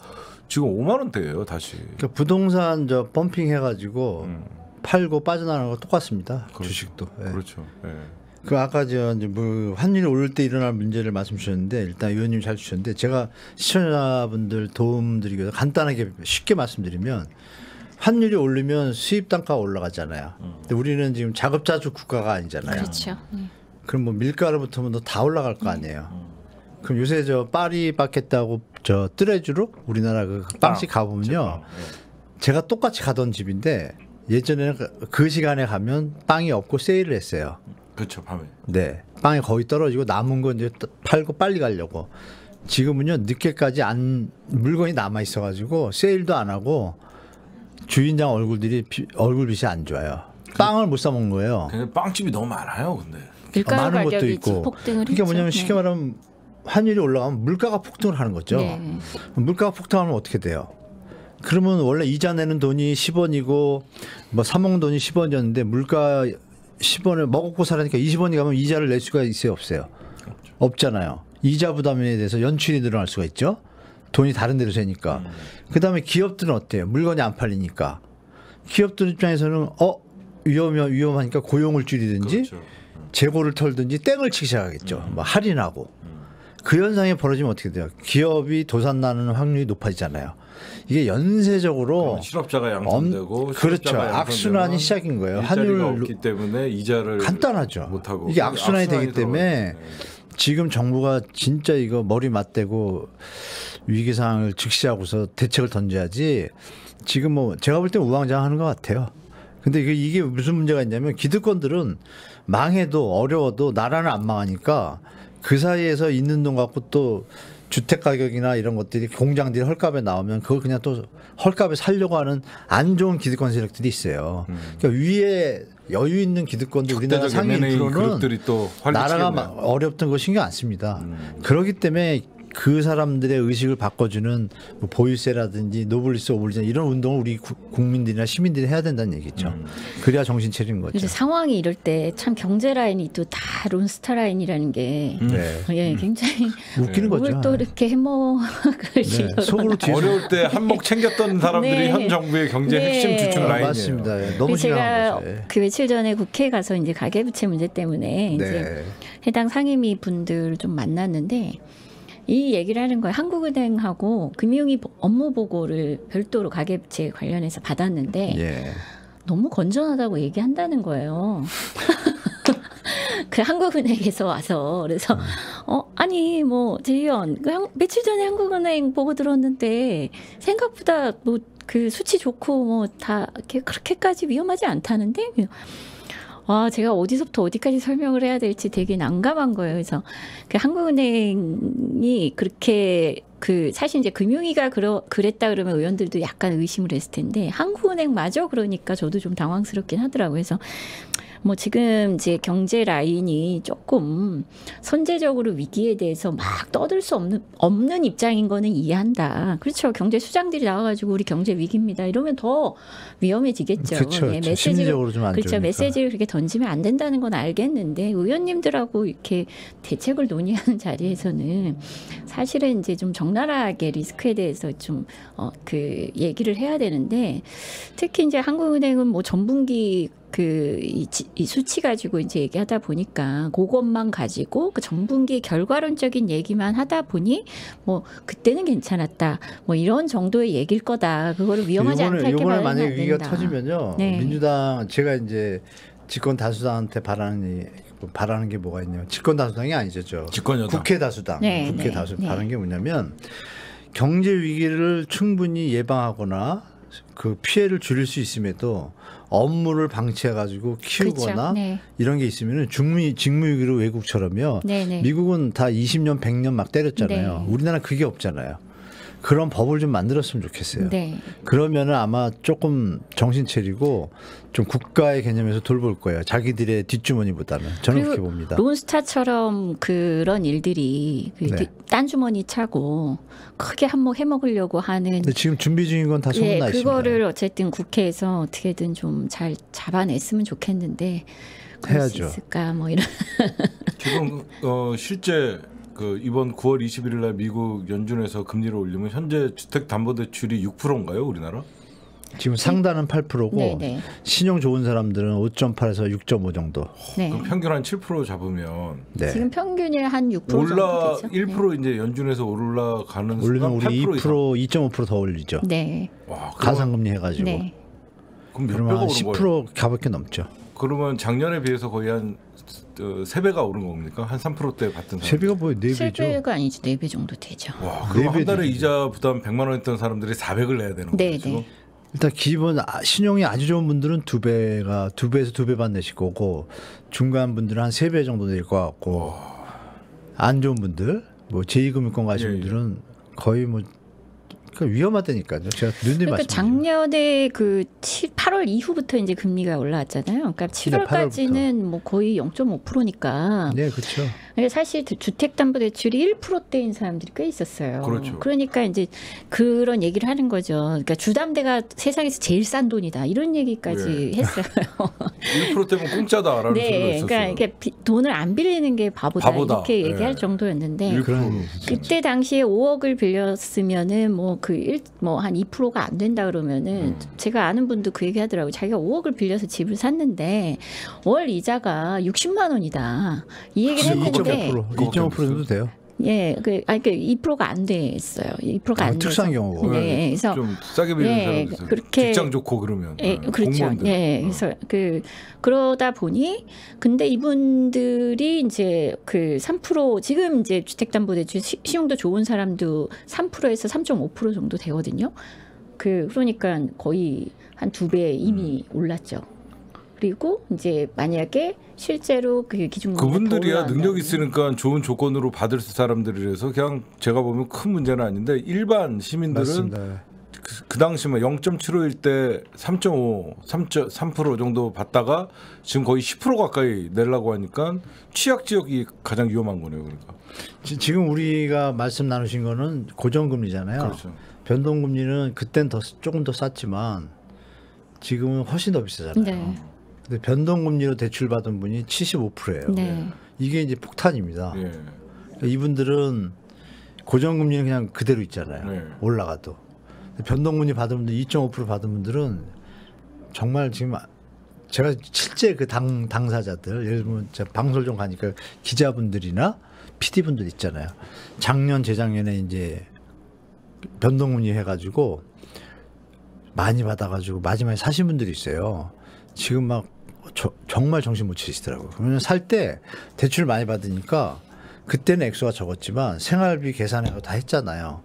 지금 5만 원대예요 다시. 그러니까 부동산 저 펌핑 해가지고 음. 팔고 빠져나가는 거 똑같습니다. 그렇죠. 주식도. 네. 그렇죠. 네. 그 아까 저 이제 뭐 환율이 오를 때 일어날 문제를 말씀 주셨는데 일단 의원님 잘 주셨는데 제가 시청자분들 도움드리기 위해서 간단하게 쉽게 말씀드리면 환율이 오르면 수입 단가가 올라가잖아요. 근데 우리는 지금 자급자족 국가가 아니잖아요. 그렇죠. 네. 그럼 뭐 밀가루부터 다 올라갈 거 아니에요. 그럼 요새 저 파리 바켓다고 저 뜨레주로 우리나라 그 빵집 가보면요. 제가 똑같이 가던 집인데 예전에는 그, 그 시간에 가면 빵이 없고 세일을 했어요. 그렇죠 밤에. 네, 빵이 거의 떨어지고 남은 거 이제 팔고 빨리 가려고. 지금은요 늦게까지 안 물건이 남아 있어가지고 세일도 안 하고 주인장 얼굴들이 피, 얼굴빛이 안 좋아요. 빵을 못 사 먹는 거예요. 근데 빵집이 너무 많아요, 근데. 밀가루 아, 많은 것도 있고. 폭등을 그러니까 뭐냐면 쉽게 네. 말하면 환율이 올라가면 물가가 폭등을 하는 거죠. 네. 물가가 폭등하면 어떻게 돼요? 그러면 원래 이자 내는 돈이 10원이고 뭐 사 먹는 돈이 10원이었는데 물가 10원을 먹고 살으니까 20원이 가면 이자를 낼 수가 있어요, 없어요? 그렇죠. 없잖아요. 이자 부담에 대해서 연출이 늘어날 수가 있죠. 돈이 다른 데로 새니까. 음. 그다음에 기업들은 어때요? 물건이 안 팔리니까. 기업들 입장에서는 어 위험하 위험하니까 고용을 줄이든지 그렇죠. 음. 재고를 털든지 땡을 치기 시작하겠죠. 음. 뭐 할인하고. 음. 그 현상이 벌어지면 어떻게 돼요? 기업이 도산 나는 확률이 높아지잖아요. 이게 연쇄적으로 실업자가 양성되고 그렇죠 악순환이 시작인 거예요. 환율 없기 때문에 이자를 간단하죠. 못하고 이게 악순환이, 악순환이 되기 때문에 네. 지금 정부가 진짜 이거 머리 맞대고 위기 상황을 직시하고서 대책을 던져야지 지금 뭐 제가 볼 때 우왕좌왕하는 것 같아요. 근데 이게 무슨 문제가 있냐면 기득권들은 망해도 어려워도 나라는 안 망하니까 그 사이에서 있는 돈 갖고 또 주택 가격이나 이런 것들이 공장들이 헐값에 나오면 그걸 그냥 또 헐값에 살려고 하는 안 좋은 기득권 세력들이 있어요. 음. 그러니까 위에 여유 있는 기득권들 우리나라 상위 1%는 나라가 어렵던 거 신경 안 씁니다. 음. 그렇기 때문에 그 사람들의 의식을 바꿔주는 뭐 보유세라든지 노블레스 오블리주 이런 운동을 우리 구, 국민들이나 시민들이 해야 된다는 얘기죠. 음. 그래야 정신 차리는 거죠. 상황이 이럴 때 참 경제 라인이 또 다 론스타 라인이라는 게 음. 네. 예, 굉장히 웃기는 거죠. 또 이렇게 해먹을 네. 속으로 어려울 때 한몫 챙겼던 사람들이 네. 현 정부의 경제 네. 핵심 주축 라인이에요. 맞습니다. 네. 너무 제가 그 며칠 전에 국회에 가서 이제 가계부채 문제 때문에 이제 네. 해당 상임위 분들 좀 만났는데 이 얘기를 하는 거예요. 한국은행하고 금융위 업무 보고를 별도로 가계부채 관련해서 받았는데 예. 너무 건전하다고 얘기한다는 거예요. 그 한국은행에서 와서 그래서 음. 어 아니 뭐 재희연 그 며칠 전에 한국은행 보고 들었는데 생각보다 뭐 그 수치 좋고 뭐 다 그렇게까지 위험하지 않다는데 와, 제가 어디서부터 어디까지 설명을 해야 될지 되게 난감한 거예요. 그래서 그 한국은행이 그렇게 그 사실 이제 금융위가 그러, 그랬다 그러면 의원들도 약간 의심을 했을 텐데 한국은행마저 그러니까 저도 좀 당황스럽긴 하더라고요. 그래서 뭐 지금 이제 경제 라인이 조금 선제적으로 위기에 대해서 막 떠들 수 없는 없는 입장인 거는 이해한다. 그렇죠. 경제 수장들이 나와가지고 우리 경제 위기입니다. 이러면 더 위험해지겠죠. 그렇죠. 예, 메시지를 그렇죠. 메시지를 그렇게 던지면 안 된다는 건 알겠는데 의원님들하고 이렇게 대책을 논의하는 자리에서는 사실은 이제 좀 적나라하게 리스크에 대해서 좀 어, 그 얘기를 해야 되는데 특히 이제 한국은행은 뭐 전분기 그이 이 수치 가지고 이제 얘기하다 보니까 그것만 가지고 그 전분기 결과론적인 얘기만 하다 보니 뭐 그때는 괜찮았다 뭐 이런 정도의 얘기일 거다. 그거를 위험하지 않다 이렇게 말하면 만약에 위기가 터지면요. 네. 민주당 제가 이제 집권 다수당한테 바라는 바라는 게 뭐가 있냐면 집권 다수당이 아니죠 저. 집권 여당. 국회 다수당. 네, 국회 네, 다수 네. 바라는 게 뭐냐면 경제 위기를 충분히 예방하거나 그 피해를 줄일 수 있음에도 업무를 방치해가지고 키우거나 그렇죠. 네. 이런 게 있으면은 중미 직무유기로 외국처럼요. 네네. 네. 미국은 다 20년 100년 막 때렸잖아요. 네. 우리나라 그게 없잖아요. 그런 법을 좀 만들었으면 좋겠어요. 네. 그러면은 아마 조금 정신 차리고 좀 국가의 개념에서 돌볼 거예요. 자기들의 뒷주머니보다는 저는 그렇게 봅니다. 론스타처럼 그런 일들이 그 네. 딴 주머니 차고 크게 한몫 해먹으려고 하는. 근데 지금 준비 중인 건 다 소문나 예, 있습니다. 그거를 어쨌든 국회에서 어떻게든 좀 잘 잡아냈으면 좋겠는데. 해야죠. 있을까 뭐 이런. 지금 어 실제 그 이번 9월 21일 날 미국 연준에서 금리를 올리면 현재 주택 담보 대출이 6%인가요, 우리나라? 지금 상단은 8%고 네네. 네. 신용 좋은 사람들은 5.8에서 6.5 정도. 네. 그럼 평균 한 7% 잡으면 네. 지금 평균이 한 6% 올라 정도 되죠? 1% 네. 이제 연준에서 올라가는 올리면 우리 2% 2.5%더 올리죠. 네. 와, 가상금리 해가지고. 네. 그럼 오른 10% 가볍게 넘죠. 그러면 작년에 비해서 거의 한 어, 세 배가 오른 겁니까? 한 3%대 받던 세 배가 뭐네 배죠? 세 배가 아니지 네배 정도 되죠. 와, 그럼 한 달에 이자 부담 100만 원 했던 사람들이 400을 내야 되는 네, 거죠? 네. 일단 기본 아, 신용이 아주 좋은 분들은 두 배가 두 배에서 두 배 반 내실 거고 중간 분들은 한 세 배 정도 낼것 같고 안 좋은 분들 뭐 제2금융권 가신 예, 예. 분들은 거의 뭐 그러니까 위험하다니까요. 제가 눈이 그러니까 작년에 그 7, 8월 이후부터 이제 금리가 올라왔잖아요. 그러니까 7월까지는 뭐 거의 0.5%니까. 네, 그렇죠. 사실 주택담보대출이 1%대인 사람들이 꽤 있었어요. 그렇죠. 그러니까 이제 그런 얘기를 하는 거죠. 그러니까 주담대가 세상에서 제일 싼 돈이다 이런 얘기까지 네. 했어요. 1%대면 공짜다라는 네, 소리가 있었어요. 그러니까 비, 돈을 안 빌리는 게 바보다, 바보다. 이렇게 네. 얘기할 정도였는데 그때 당시에 5억을 빌렸으면은 뭐그일뭐한 2%가 안 된다 그러면은 음. 제가 아는 분도 그 얘기 하더라고요. 자기가 5억을 빌려서 집을 샀는데 월 이자가 60만 원이다. 이 얘기를 했는데 2.5% 2.5% 정도 돼요. 예, 그, 아니, 그, 2%가 안 됐어요. 2%가 아, 안 특수한 경우고. 네, 네, 그래서. 좀 싸게 빌리는 예, 사람 그렇게. 직장 좋고 그러면. 예, 네, 그렇죠. 공무원들. 예, 어. 그래서 그, 그러다 보니, 근데 이분들이 이제 그 3% 지금 이제 주택담보대출 시 용도 좋은 사람도 3%에서 3.5% 정도 되거든요. 그, 그러니까 거의 한 두 배 이미 음. 올랐죠. 그리고 이제 만약에 실제로 그 기준 그분들이야 능력 있으니까 좋은 조건으로 받을 사람들이라서 그냥 제가 보면 큰 문제는 아닌데 일반 시민들은 그, 그 당시면 0.75일 때 3.5, 3.3% 정도 받다가 지금 거의 10% 가까이 내려고 하니까 취약 지역이 가장 위험한 거네요. 그러니까. 지 금 우리가 말씀 나누신 거는 고정금리잖아요. 그렇죠. 변동금리는 그땐 더 조금 더 쌌지만 지금은 훨씬 더 비싸잖아요. 네. 근데 변동금리로 대출받은 분이 75%예요. 네. 이게 이제 폭탄입니다. 네. 이분들은 고정금리는 그냥 그대로 있잖아요. 네. 올라가도. 변동금리 받은 분들 2.5% 받은 분들은 정말 지금 제가 실제 그 당, 당사자들 예를 들면 제가 방송 좀 가니까 기자분들이나 PD분들 있잖아요. 작년 재작년에 이제 변동금리 해가지고 많이 받아가지고 마지막에 사신 분들이 있어요. 지금 막 저, 정말 정신 못 차리시더라고요. 그러면 살 때 대출 많이 받으니까 그때는 액수가 적었지만 생활비 계산해서 다 했잖아요.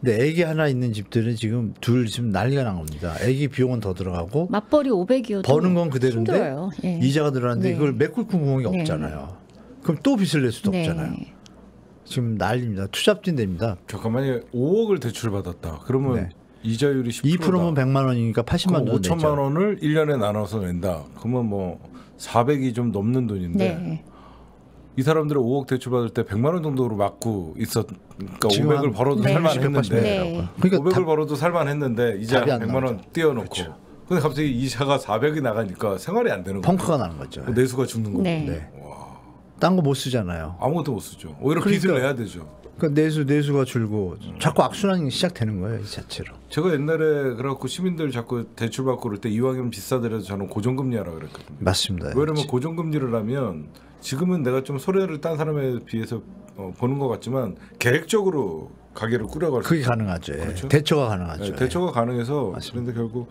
근데 애기 하나 있는 집들은 지금 둘 지금 난리가 난 겁니다. 애기 비용은 더 들어가고 맞벌이 500이어도 버는 건 그대로인데 예. 이자가 들어가는데 네. 그걸 메꿀 구멍이 네. 없잖아요. 그럼 또 빚을 낼 수도 네. 없잖아요. 지금 난리입니다. 투잡진 됩니다. 잠깐만요. 5억을 대출 받았다. 그러면 네. 이자율이 10%다. 2%면 100만 원이니까 80만 원 5천만 원을 1년에 나눠서 낸다. 그러면 뭐 400이 좀 넘는 돈인데 네. 이 사람들은 5억 대출 받을 때 100만 원 정도로 맞고 있었 그러니까 500을 벌어도 네. 살만했는데 네. 그러니까 500을 벌어도 살만했는데 이자 100만 원 띄워놓고 그렇죠. 근데 갑자기 이자가 400이 나가니까 생활이 안 되는 거예요. 펑크가 나는 거죠. 내수가 죽는 거고. 네. 네. 딴거 못 쓰잖아요. 아무것도 못 쓰죠. 오히려 그러니까, 빚을 내야 되죠. 그러니까 내수 내수가 줄고 자꾸 악순환이 시작되는 거예요, 이 자체로. 제가 옛날에 그래갖고 시민들 자꾸 대출 받고 그럴 때 이왕이면 비싸더라도 저는 고정금리하라 그랬거든요. 맞습니다. 왜냐면 고정금리를 하면 지금은 내가 좀 소리를 딴 사람에 비해서 어, 보는 것 같지만 계획적으로 가게를 꾸려갈 그게 가능하죠. 예. 그렇죠? 대처가 가능하죠. 네, 대처가 예. 가능해서 맞습니다. 그런데 결국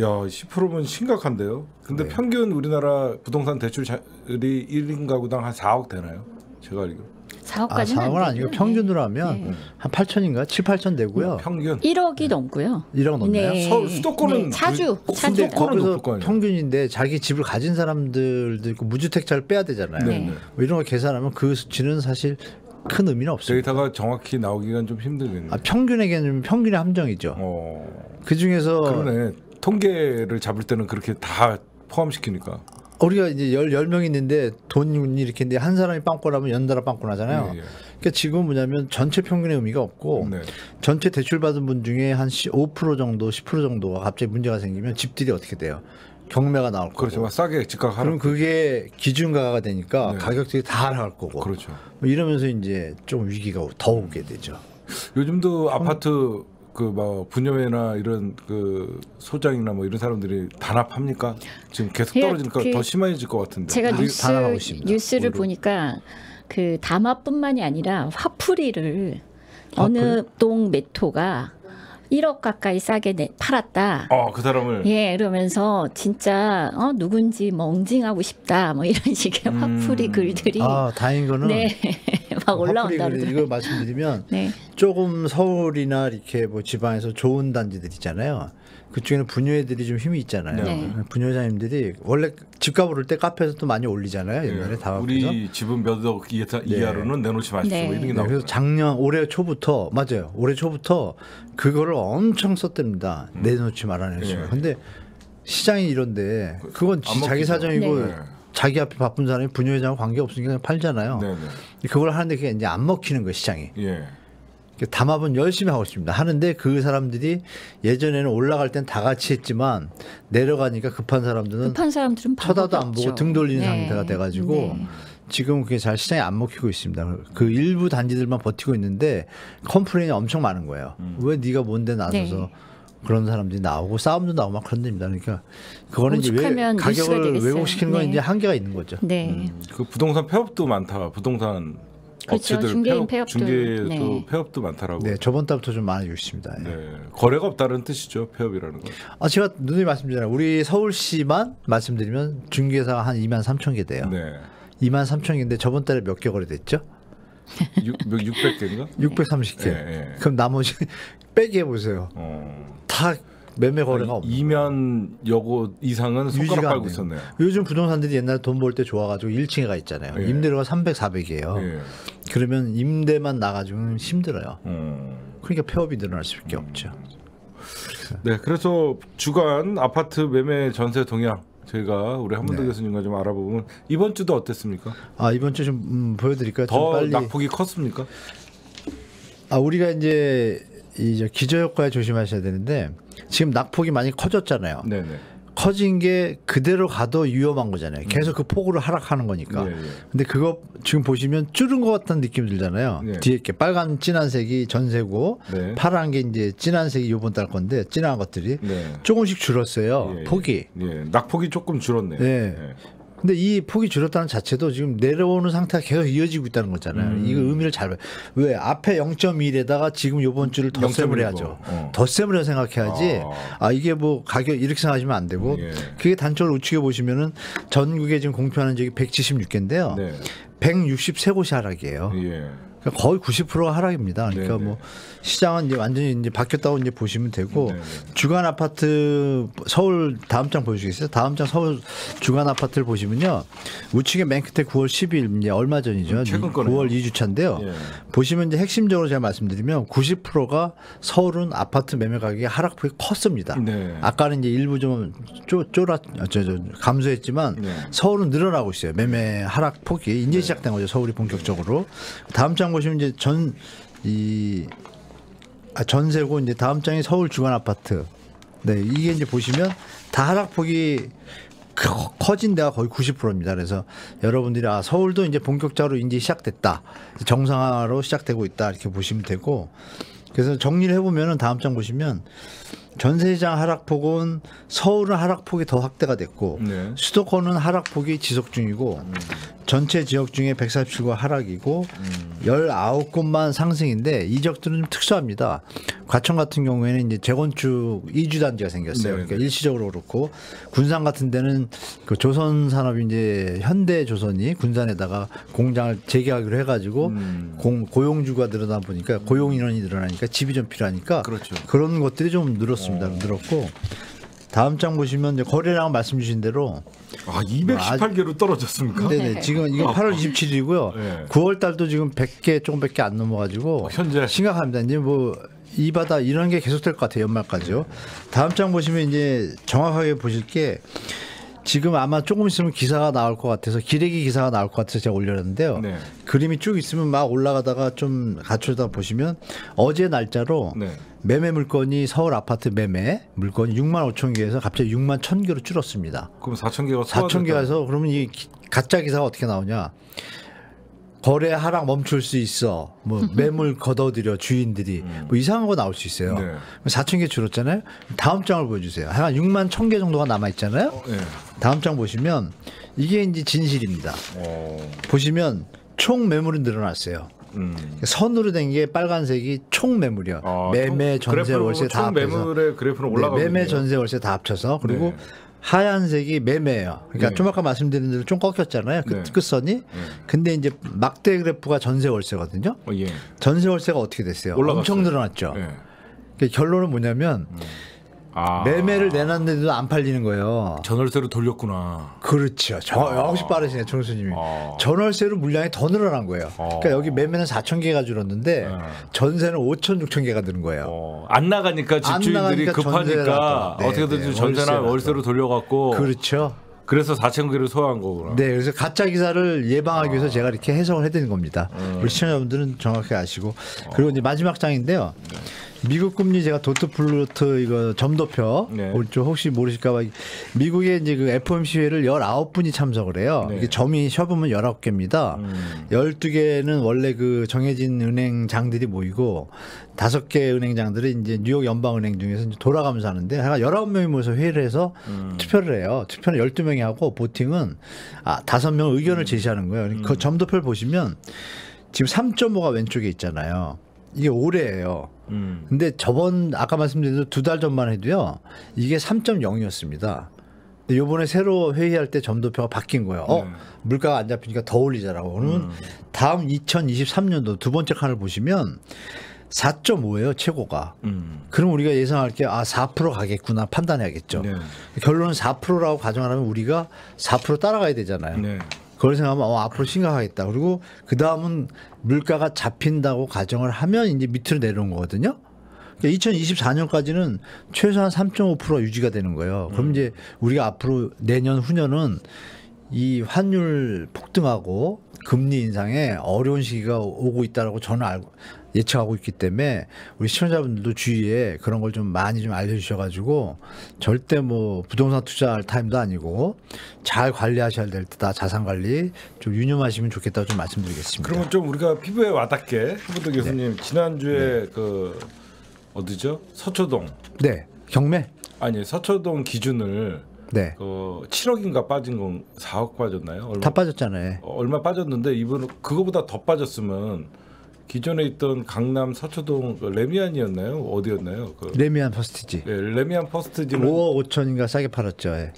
야 10%면 심각한데요. 근데 네. 평균 우리나라 부동산 대출이 1인 가구당 한 4억 되나요? 제가 알기로. 4억까지는 아, 4억은 아니고 평균으로 하면 네. 한 8천인가 7, 8천 되고요. 음, 평균 1억이 넘고요. 1억 넘나요? 네. 서울 수도권은 네. 자주 자주 거기서 평균인데 자기 집을 가진 사람들도 있고 무주택자를 빼야 되잖아요. 네. 뭐 이런 거 계산하면 그 수치는 사실 큰 의미는 없습니다. 데이터가 정확히 나오기가 좀 힘들겠네요. 아, 평균에게는 평균의 함정이죠. 어... 그 중에서 그러네. 통계를 잡을 때는 그렇게 다 포함시키니까. 우리가 이제 열, 열 명 있는데 돈이 이렇게 있는데 한 사람이 빵꾸나면 연달아 빵꾸나잖아요. 예, 예. 그러니까 지금 뭐냐면 전체 평균의 의미가 없고 네. 전체 대출 받은 분 중에 한 5% 정도, 10% 정도가 갑자기 문제가 생기면 집들이 어떻게 돼요? 경매가 나올 거고. 그렇죠. 싸게 집값 그럼 그게 기준가가 되니까 네. 가격들이 다 나갈 거고. 그렇죠. 뭐 이러면서 이제 좀 위기가 더 오게 되죠. 요즘도 아파트 그 뭐 분녀회나 이런 그 소장이나 뭐 이런 사람들이 단합합니까? 지금 계속 떨어지니까 그, 더 심해질 것 같은데. 제가 뉴스, 뉴스를 오히려. 보니까 그 담합뿐만이 아니라 화풀이를 화풀이? 어느 동 메토가 1억 가까이 싸게 내, 팔았다. 어, 그 사람을. 예, 그러면서 진짜 어 누군지 멍징하고 싶다. 뭐 이런 식의 음. 화풀이 글들이 아, 다행인 거는 네. 막 올라온다 그 이거 말씀드리면 네. 조금 서울이나 이렇게 뭐 지방에서 좋은 단지들 있잖아요. 그중에는 부녀애들이 좀 힘이 있잖아요. 네. 부녀자님들이 원래 집값 오를 때 카페에서 또 많이 올리잖아요. 옛날에 네. 다 우리 집은 몇억 네. 이하로는 내놓지 마시고 네. 이런 게 나오고. 그래서 작년 올해 초부터 맞아요. 올해 초부터 그거를 엄청 썼답니다. 음. 내놓지 말아내시고. 네. 근데 시장이 이런데 그건 자기 사정이고 네. 자기 앞에 바쁜 사람이 부녀회장과 관계 없으니까 그냥 팔잖아요. 네. 그걸 하는데 그게 이제 안 먹히는 거예요 시장이. 예. 담합은 열심히 하고 있습니다. 하는데 그 사람들이 예전에는 올라갈 땐 다 같이 했지만 내려가니까 급한 사람들은 급한 사람들은 쳐다도 안 보고 등 돌리는 네. 상태가 돼가지고 네. 지금 그게 잘 시장에 안 먹히고 있습니다. 그 일부 단지들만 버티고 있는데 complain이 엄청 많은 거예요. 음. 왜 네가 뭔데 나서서 네. 그런 사람들이 나오고 싸움도 나오고 막 그런 데입니다. 그러니까 그거는 이제 왜 가격을 왜곡시키는 건 네. 이제 한계가 있는 거죠. 네. 음. 그 부동산 폐업도 많다. 부동산 그렇죠. 업체들 중개인 폐업, 중개도 네. 폐업도 많더라고. 네, 저번 달부터 좀 많아지고 있습니다. 네. 네. 거래가 없다는 뜻이죠. 폐업이라는 건. 아, 제가 누누이 말씀드리잖아요. 우리 서울시만 말씀드리면 중개사가 한 2만 3천 개 돼요. 네. 2만 3천 개인데 저번 달에 몇 개 거래됐죠? 600개인가? 630개. 네, 네. 그럼 나머지 빼기 해보세요. 어. 다 매매 거래가 없는 이면 여고 이상은 손가락 빨고 있었네요. 요즘 부동산들이 옛날에 돈 벌 때 좋아가지고 1층에 가 있잖아요. 예. 임대료가 300, 400이에요. 예. 그러면 임대만 나가지고 힘들어요. 음. 그러니까 폐업이 늘어날 수밖에 음. 없죠. 네, 그래서 주간 아파트 매매 전세 동향 저희가 우리 한문도 네. 교수님과 좀 알아보면 이번 주도 어땠습니까? 아 이번 주좀 음, 보여드릴까요? 더 빨리... 낙폭이 컸습니까? 아 우리가 이제 이 기저효과에 조심하셔야 되는데 지금 낙폭이 많이 커졌잖아요. 네네. 커진 게 그대로 가도 위험한 거잖아요. 계속 그 폭으로 하락하는 거니까. 네, 네. 근데 그거 지금 보시면 줄은 것 같은 느낌 들잖아요. 네. 뒤에 이렇게 빨간 진한 색이 전세고 네. 파란 게 이제 진한 색이 요번 달 건데 진한 것들이 네. 조금씩 줄었어요. 폭이. 예. 낙폭이 조금 줄었네요. 네. 예. 근데 이 폭이 줄었다는 자체도 지금 내려오는 상태가 계속 이어지고 있다는 거잖아요. 음. 이거 의미를 잘왜 앞에 0.1에다가 지금 요번 주를 덧셈을 해야죠. 어. 덧셈을 생각해야지. 아. 아. 이게 뭐 가격 이렇게 생각하시면 안 되고 예. 그게 단적으로 우측에 보시면은 전국에 지금 공표하는 적이 176개인데요. 네. 163곳이 하락이에요. 예. 그러니까 거의 90%가 하락입니다. 그러니까 네네. 뭐 시장은 이제 완전히 이제 바뀌었다고 이제 보시면 되고 네네. 주간 아파트 서울 다음 장 보여주겠어요? 다음 장 서울 주간 아파트를 보시면요 우측에 맨 끝에 9월 10일 이제 얼마 전이죠. 최근 9월 2주차인데요. 예. 보시면 이제 핵심적으로 제가 말씀드리면 90%가 서울은 아파트 매매 가격이 하락폭이 컸습니다. 네. 아까는 이제 일부 좀 쪼, 쫄아 저, 저, 감소했지만 네. 서울은 늘어나고 있어요. 매매 하락 폭이 이제 네. 시작된 거죠. 서울이 본격적으로 다음 장 보시면 이제 전 이 아, 전세고 이제 다음 장이 서울 주간 아파트. 네, 이게 이제 보시면 다 하락폭이 커진 데가 거의 90%입니다. 그래서 여러분들이 아 서울도 이제 본격적으로 이제 시작됐다. 정상화로 시작되고 있다. 이렇게 보시면 되고 그래서 정리를 해보면은 다음 장 보시면 전세시장 하락폭은 서울은 하락폭이 더 확대가 됐고 네. 수도권은 하락폭이 지속 중이고 음. 전체 지역 중에 147과 하락이고 음. 19곳만 상승인데 이 지역들은 좀 특수합니다. 과천 같은 경우에는 이제 재건축 이주 단지가 생겼어요. 네 그러니까 일시적으로 그렇고 군산 같은 데는 그 조선 산업이 이제 현대 조선이 군산에다가 공장을 재개하기로 해가지고 음. 공, 고용주가 늘어나 보니까 고용 인원이 늘어나니까 집이 좀 필요하니까 그렇죠. 그런 것들이 좀 늘었 습니다. 어. 늘었고 다음 장 보시면 이제 거래량 말씀 주신 대로 아 218개로 떨어졌습니까? 네네 지금 이거 8월 27일이고요. 네. 9월 달도 지금 100개 조금밖에 안 넘어가지고 어, 현재 심각합니다. 이제 뭐 이 바다 이런 게 계속될 것 같아요 연말까지요. 다음 장 보시면 이제 정확하게 보실 게 지금 아마 조금 있으면 기사가 나올 것 같아서 기레기 기사가 나올 것 같아서 제가 올렸는데요. 네. 그림이 쭉 있으면 막 올라가다가 좀 갖추다 보시면 어제 날짜로 네. 매매 물건이 서울 아파트 매매 물건이 6만 5천 개에서 갑자기 6만 1천 개로 줄었습니다. 그럼 4천 개가 4천 개에서 그러면 이 가짜 기사가 어떻게 나오냐? 거래 하락 멈출 수 있어. 뭐 매물 걷어들여 주인들이 음. 뭐 이상한 거 나올 수 있어요. 네. 4천 개 줄었잖아요. 다음 장을 보여주세요. 한 6만 1천 개 정도가 남아 있잖아요. 어, 네. 다음 장 보시면 이게 이제 진실입니다. 오. 어. 보시면 총 매물은 늘어났어요. 음. 선으로 된 게 빨간색이 총 매물이요. 아, 매매 전세 월세 다 합쳐서 매물의 그래프는 올라가고 네, 매매 전세 월세 다 합쳐서 그리고 네. 하얀색이 매매예요. 그러니까 네. 좀 아까 말씀드린 대로 좀 꺾였잖아요. 끝, 네. 끝선이. 네. 근데 이제 막대 그래프가 전세 월세거든요. 어, 예. 전세 월세가 어떻게 됐어요? 올라갔어요. 엄청 늘어났죠. 네. 그러니까 결론은 뭐냐면 음. 아. 매매를 내놨는데도 안 팔리는 거예요. 전월세로 돌렸구나. 그렇죠. 저, 아. 역시 빠르시네, 총수님이. 아. 전월세로 물량이 더 늘어난 거예요. 아. 그러니까 여기 매매는 4천 개가 줄었는데 네. 전세는 5천, 6천 개가 드는 거예요. 어. 안 나가니까 집주인들이 급하니까 네, 어떻게든 네, 전세나 월세로 돌려갖고. 그렇죠. 그래서 4천 개를 소화한 거구나. 네, 그래서 가짜 기사를 예방하기 위해서 아. 제가 이렇게 해석을 해드린 겁니다. 음. 우리 시청자분들은 정확히 아시고 그리고 이제 마지막 장인데요. 네. 미국 금리 제가 도트 플루트 이거 점도표 네. 좀 혹시 모르실까봐 미국에 이제 그 FOMC회를 19분이 참석을 해요. 네. 이게 점이 셔보면 19개입니다. 음. 12개는 원래 그 정해진 은행장들이 모이고 다섯 개 은행장들이 이제 뉴욕 연방은행 중에서 돌아가면서 하는데 한 19명이 모여서 회의를 해서 음. 투표를 해요. 투표는 12명이 하고 보팅은 아, 5명 의견을 음. 제시하는 거예요. 그 음. 점도표를 보시면 지금 3.5가 왼쪽에 있잖아요. 이게 올해예요. 음. 근데 저번 아까 말씀드린 대로 두 달 전만 해도요. 이게 3.0이었습니다. 근데 요번에 새로 회의할 때 점도표가 바뀐 거예요. 어, 네. 물가가 안 잡히니까 더 올리자라고. 그러면 음. 다음 2023년도 두 번째 칸을 보시면 4.5예요 최고가. 음. 그럼 우리가 예상할 게 아 4% 가겠구나 판단해야겠죠. 네. 결론은 4%라고 가정하면 우리가 4% 따라가야 되잖아요. 네. 그걸 생각하면 어, 앞으로 심각하겠다. 그리고 그 다음은 물가가 잡힌다고 가정을 하면 이제 밑으로 내려온 거거든요. 그러니까 2024년까지는 최소한 3.5% 유지가 되는 거예요. 그럼 음. 이제 우리가 앞으로 내년 후년은 이 환율 폭등하고 금리 인상에 어려운 시기가 오고 있다라고 저는 알고 예측하고 있기 때문에 우리 시청자분들도 주위에 그런 걸 좀 많이 좀 알려주셔가지고 절대 뭐 부동산 투자할 타임도 아니고 잘 관리하셔야 될 때다 자산 관리 좀 유념하시면 좋겠다고 좀 말씀드리겠습니다. 그러면 좀 우리가 피부에 와닿게 해부도 교수님 네. 지난주에 네. 그 어디죠 서초동 네 경매 아니 서초동 기준을 네. 그 7억인가 빠진 건 4억 빠졌나요? 얼마, 다 빠졌잖아요. 어, 얼마 빠졌는데 이분 그거보다 더 빠졌으면 기존에 있던 강남 서초동 그 래미안이었나요? 어디였나요? 그 래미안 퍼스티지. 네, 래미안 퍼스티지는 5억 5천인가 싸게 팔았죠. 예.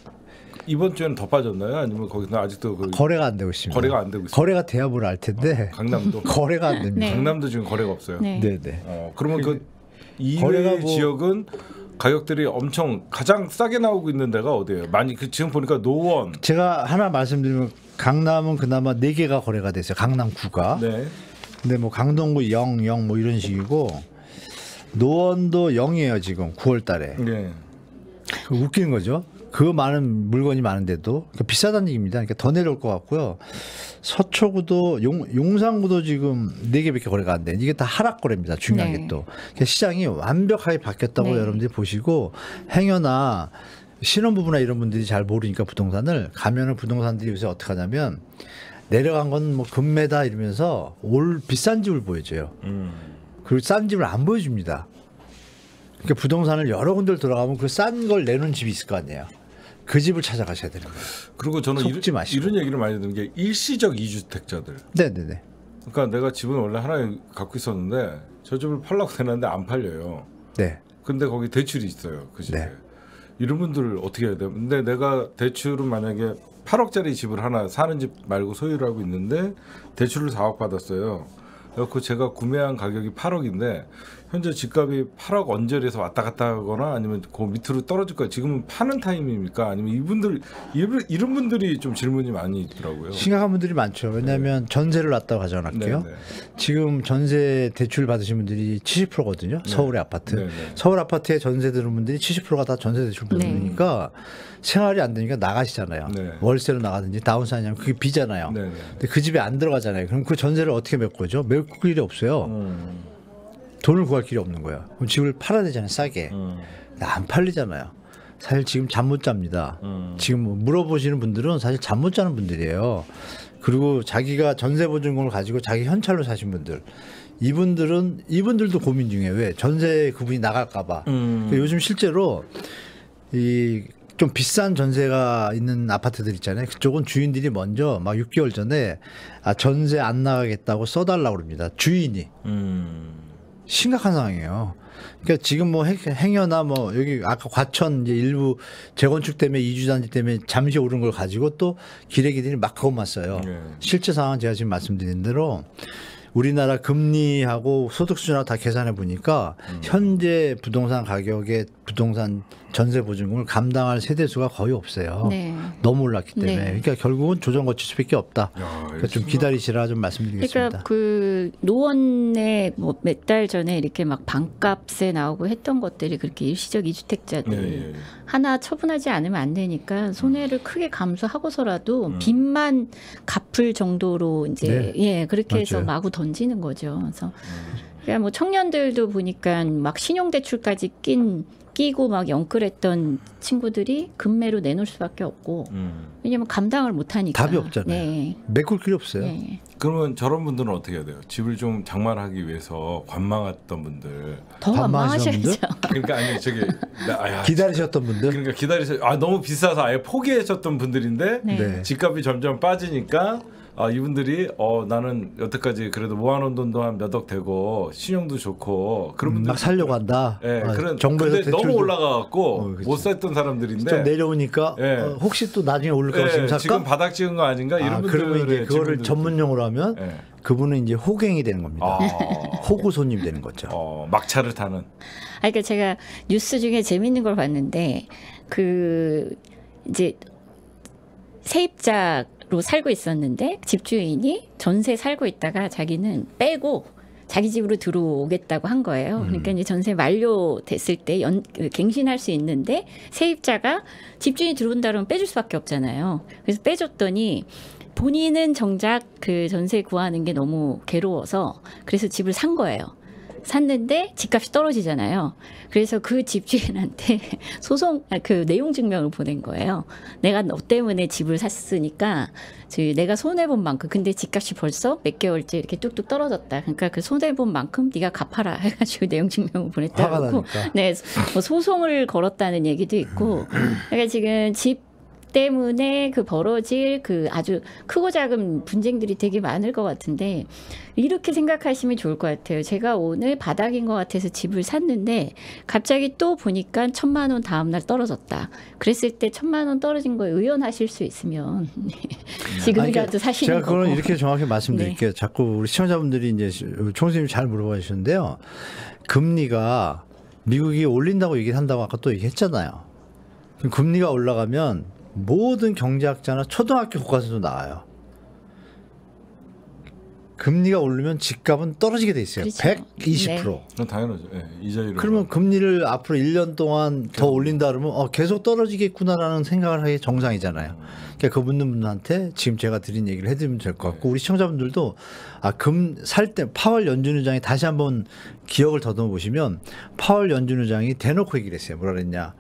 이번 주에는 더 빠졌나요? 아니면 거기서 아직도 그 거래가 안 되고 있습니다. 거래가 안 되고 있어요. 거래가 돼야 뭘 알 텐데. 어, 강남도 거래가 안 됩니다. 네. 강남도 지금 거래가 없어요. 네, 네. 네. 어, 그러면 그 이외 뭐... 지역은 가격들이 엄청 가장 싸게 나오고 있는 데가 어디예요? 많이 그 지금 보니까 노원. 제가 하나 말씀드리면 강남은 그나마 네 개가 거래가 됐어요. 강남구가. 네. 근데 뭐 강동구 0, 0 뭐 이런 식이고 노원도 0이에요 지금 9월달에. 네. 그 웃기는 거죠. 그 많은 물건이 많은데도 그러니까 비싸다는 얘기입니다. 그러니까 더 내려올 것 같고요. 서초구도 용, 용산구도 지금 네 개밖에 거래가 안 돼. 이게 다 하락 거래입니다. 중요한 네. 게 또. 그러니까 시장이 완벽하게 바뀌었다고 네. 여러분들이 보시고 행여나 신혼부부나 이런 분들이 잘 모르니까 부동산을 가면은 부동산들이 요새 어떻게 하냐면 내려간 건 뭐 금매다 이러면서 올 비싼 집을 보여줘요. 음. 그리고 싼 집을 안 보여줍니다. 그러니까 부동산을 여러 군데를 들어가면 그 싼 걸 내놓은 집이 있을 거 아니에요. 그 집을 찾아가셔야 되는 거예요. 그리고 저는 이런, 이런 얘기를 많이 듣는 게 일시적 이주택자들. 네네네. 그러니까 내가 집은 원래 하나 갖고 있었는데 저 집을 팔라고 되는데 안 팔려요. 네. 근데 거기 대출이 있어요. 그 집에. 네. 이런 분들 어떻게 해야 돼요? 근데 내가 대출은 만약에 8억짜리 집을 하나 사는 집 말고 소유를 하고 있는데 대출을 4억 받았어요. 그래서 제가 구매한 가격이 8억인데 현재 집값이 8억 언저리에서 왔다 갔다 하거나 아니면 그 밑으로 떨어질 거야. 지금은 파는 타임입니까? 아니면 이분들 이런 분들이 좀 질문이 많이 있더라고요. 심각한 분들이 많죠. 왜냐하면 네. 전세를 놨다고 가정할게요. 네, 네. 지금 전세 대출 받으신 분들이 70%거든요. 서울의 아파트. 네, 네. 서울 아파트에 전세 들은 분들이 70%가 다 전세 대출 받으니까 생활이 안 되니까 나가시잖아요. 월세로 나가든지 다운사냐면 그게 비잖아요. 근데 그 집에 안 들어가잖아요. 그럼 그 전세를 어떻게 메꾸죠? 메꿀 일이 없어요. 음. 돈을 구할 길이 없는 거야. 그럼 집을 팔아야 되잖아요, 싸게. 음. 안 팔리잖아요. 사실 지금 잠 못 잡니다. 음. 지금 뭐 물어보시는 분들은 사실 잠 못 자는 분들이에요. 그리고 자기가 전세 보증금을 가지고 자기 현찰로 사신 분들. 이분들은 이분들도 고민 중이에요. 왜 전세 그분이 나갈까 봐. 음. 그러니까 요즘 실제로 이 좀 비싼 전세가 있는 아파트들 있잖아요. 그쪽은 주인들이 먼저 막 6개월 전에 아 전세 안 나가겠다고 써달라고 그럽니다. 주인이. 음. 심각한 상황이에요. 그러니까 지금 뭐 행여나 뭐 여기 아까 과천 이제 일부 재건축 때문에 이주단지 때문에 잠시 오른 걸 가지고 또 기레기들이 막 그것만 어요 네. 실제 상황 제가 지금 말씀드린 대로 우리나라 금리하고 소득 수준하고 다 계산해 보니까 음. 현재 부동산 가격의 부동산 전세 보증금을 감당할 세대 수가 거의 없어요. 네. 너무 올랐기 때문에. 네. 그러니까 결국은 조정 거칠 수밖에 없다. 야, 그러니까 좀 기다리시라 좀 말씀드리겠습니다. 그러니까 그 노원에 뭐 몇 달 전에 이렇게 막 반값에 나오고 했던 것들이 그렇게 일시적 이주택자들 네. 하나 처분하지 않으면 안 되니까 손해를 음. 크게 감수하고서라도 음. 빚만 갚을 정도로 이제 네. 예 그렇게 해서 맞아요. 마구 던지는 거죠. 그래서 음. 그러니까 뭐 청년들도 보니까 막 신용대출까지 낀 끼고 막 영끌했던 친구들이 금매로 내놓을 수밖에 없고 음. 왜냐면 감당을 못하니까 답이 없잖아요. 네. 메꿀 길이 없어요. 네. 그러면 저런 분들은 어떻게 해야 돼요? 집을 좀 장만하기 위해서 관망했던 분들 더 관망하셔야죠. 그러니까 아니 저기 아, 기다리셨던 분들 그러니까 기다리셔 아 너무 비싸서 아예 포기하셨던 분들인데 네. 집값이 점점 빠지니까 아 이분들이 어 나는 여태까지 그래도 모아놓은 돈도 한 몇 억 되고 신용도 좋고 그런 분들 막 살려고 한다. 예, 아, 그런 정부에서 너무 올라가갖고 어, 못 살던 사람들인데 좀 내려오니까 예. 어, 혹시 또 나중에 오를까 예, 지금? 지금 바닥 찍은 거 아닌가 이런 아, 그러면 이제 그거를 전문용어로 하면 예. 그분은 이제 호갱이 되는 겁니다. 아. 호구 손님 되는 거죠. 어, 막차를 타는. 아, 그러니까 제가 뉴스 중에 재밌는 걸 봤는데 그 이제 세입자 로 살고 있었는데 집주인이 전세 살고 있다가 자기는 빼고 자기 집으로 들어오겠다고 한 거예요. 음. 그러니까 이제 전세 만료됐을 때 연, 그 갱신할 수 있는데 세입자가 집주인이 들어온다 그러면 빼줄 수밖에 없잖아요. 그래서 빼줬더니 본인은 정작 그 전세 구하는 게 너무 괴로워서 그래서 집을 산 거예요. 샀는데 집값이 떨어지잖아요. 그래서 그 집주인한테 소송 아, 그 내용 증명을 보낸 거예요. 내가 너 때문에 집을 샀으니까 내가 손해 본 만큼 근데 집값이 벌써 몇 개월째 이렇게 뚝뚝 떨어졌다. 그러니까 그 손해 본 만큼 네가 갚아라 해 가지고 내용 증명을 보냈다고. 네, 뭐 소송을 걸었다는 얘기도 있고. 그러니까 지금 집 때문에 그 벌어질 그 아주 크고 작은 분쟁들이 되게 많을 것 같은데 이렇게 생각하시면 좋을 것 같아요. 제가 오늘 바닥인 것 같아서 집을 샀는데 갑자기 또 보니까 천만 원 다음날 떨어졌다. 그랬을 때 천만 원 떨어진 거에 의연하실 수 있으면 지금이라도 사시는 제가 그건 이렇게 정확히 말씀드릴게요. 네. 자꾸 우리 시청자분들이 이제 총수님 잘 물어봐 주시는데요. 금리가 미국이 올린다고 얘기한다고 아까 또 얘기했잖아요. 금리가 올라가면 모든 경제학자나 초등학교 교과서도 나와요. 금리가 오르면 집값은 떨어지게 돼 있어요. 그렇죠. 120%. 네. 그건 당연하죠. 네, 이자율. 그러면 금리를 앞으로 1년 동안 더 올린다 그러면 어, 계속 떨어지겠구나라는 생각을 하기 정상이잖아요. 그러니까 그 묻는 분한테 지금 제가 드린 얘기를 해드리면 될 것 같고 우리 시청자분들도 아 금 살 때 파월 연준 의장이 다시 한번 기억을 더듬어 보시면 파월 연준 의장이 대놓고 얘기를 했어요. 뭐라 그랬냐?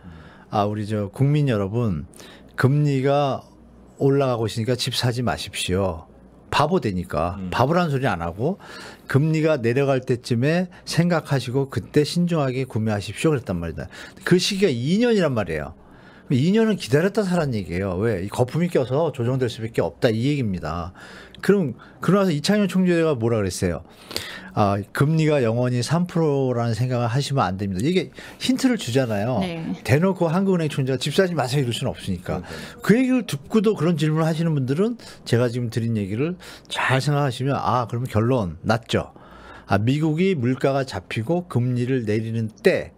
아 우리 저 국민 여러분 금리가 올라가고 있으니까 집 사지 마십시오. 바보 되니까 음. 바보라는 소리 안 하고 금리가 내려갈 때쯤에 생각하시고 그때 신중하게 구매하십시오 그랬단 말이다. 그 시기가 2년이란 말이에요. 2년은 기다렸다 살란 얘기예요. 왜? 이 거품이 껴서 조정될 수밖에 없다 이 얘기입니다. 그럼 그러나서 이창현 총재가 뭐라 그랬어요? 아, 금리가 영원히 3%라는 생각을 하시면 안 됩니다. 이게 힌트를 주잖아요. 네. 대놓고 한국은행 총재가 집 사지 마세요 이럴 수는 없으니까. 그 얘기를 듣고도 그런 질문을 하시는 분들은 제가 지금 드린 얘기를 잘 생각하시면 아, 그러면 결론 났죠. 아, 미국이 물가가 잡히고 금리를 내리는 때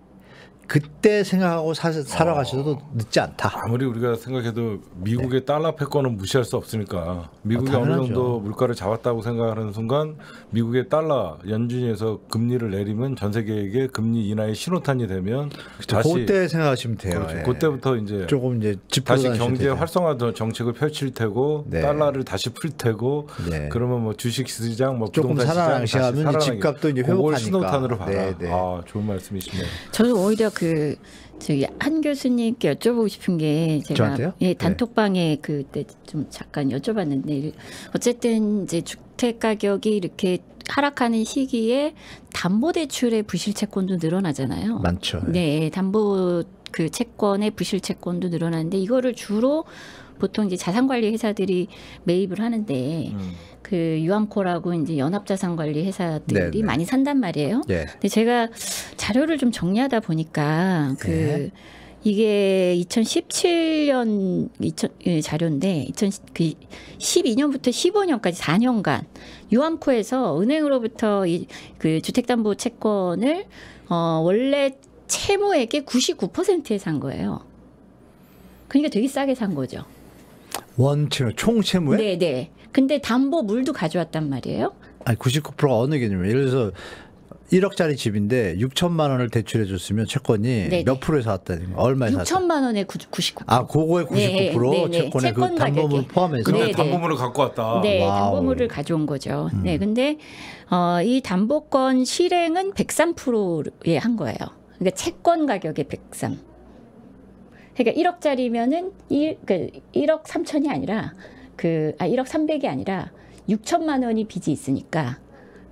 그때 생각하고 사, 살아가셔도 어. 늦지 않다. 아무리 우리가 생각해도 미국의 네. 달러 패권은 무시할 수 없으니까 미국이 아, 어느 정도 물가를 잡았다고 생각하는 순간 미국의 달러 연준에서 금리를 내리면 전 세계에게 금리 인하의 신호탄이 되면 그렇죠. 다시 그때 생각하시면 돼요. 그렇죠. 예. 그때부터 이제 조금 이제 다시 경제 활성화 정책을 펼칠 테고 네. 달러를 다시 풀 테고 네. 그러면 뭐 주식 시장 뭐 부동산 시장 다시 살아나면 집값도 이제 회복하니까 신호탄으로 봐라. 네, 네. 아 좋은 말씀이시네요. 저는 오히려 그 저기 한 교수님께 여쭤보고 싶은 게 제가 저한테요? 예 네. 단톡방에 그때 좀 잠깐 여쭤봤는데 어쨌든 이제 주택 가격이 이렇게 하락하는 시기에 담보 대출의 부실 채권도 늘어나잖아요. 많죠. 네, 담보 그 채권의 부실 채권도 늘어나는데 이거를 주로 보통 이제 자산관리 회사들이 매입을 하는데 음. 그 유암코라고 이제 연합자산관리 회사들이 네네. 네. 많이 산단 말이에요. 네. 근데 제가 자료를 좀 정리하다 보니까 그 네. 이게 2017년 2000 예, 자료인데 2000그 12년부터 15년까지 4년간 유암코에서 은행으로부터 이 그 주택담보 채권을 어 원래 채무액의 99%에 산 거예요. 그러니까 되게 싸게 산 거죠. 원채무 총채무에? 네, 네. 근데 담보 물도 가져왔단 말이에요. 아니 99%가 어느 개념이에요? 예를 들어서 1억짜리 집인데 6천만 원을 대출해 줬으면 채권이 네네. 몇 프로에 사왔다는 거 얼마에 샀어요? 6천만 원에 99%. 아, 그거에 99% 네, 채권에 그 담보물 포함해서 근데 네네. 담보물을 갖고 왔다. 네, wow. 담보물을 가져온 거죠. 음. 네, 근데 어, 이 담보권 실행은 103%에 한 거예요. 그러니까 채권 가격의 103. 그러니까 1억짜리면은 1, 그 1억 3천이 아니라 그, 아, 1억 3백이 아니라 6천만 원이 빚이 있으니까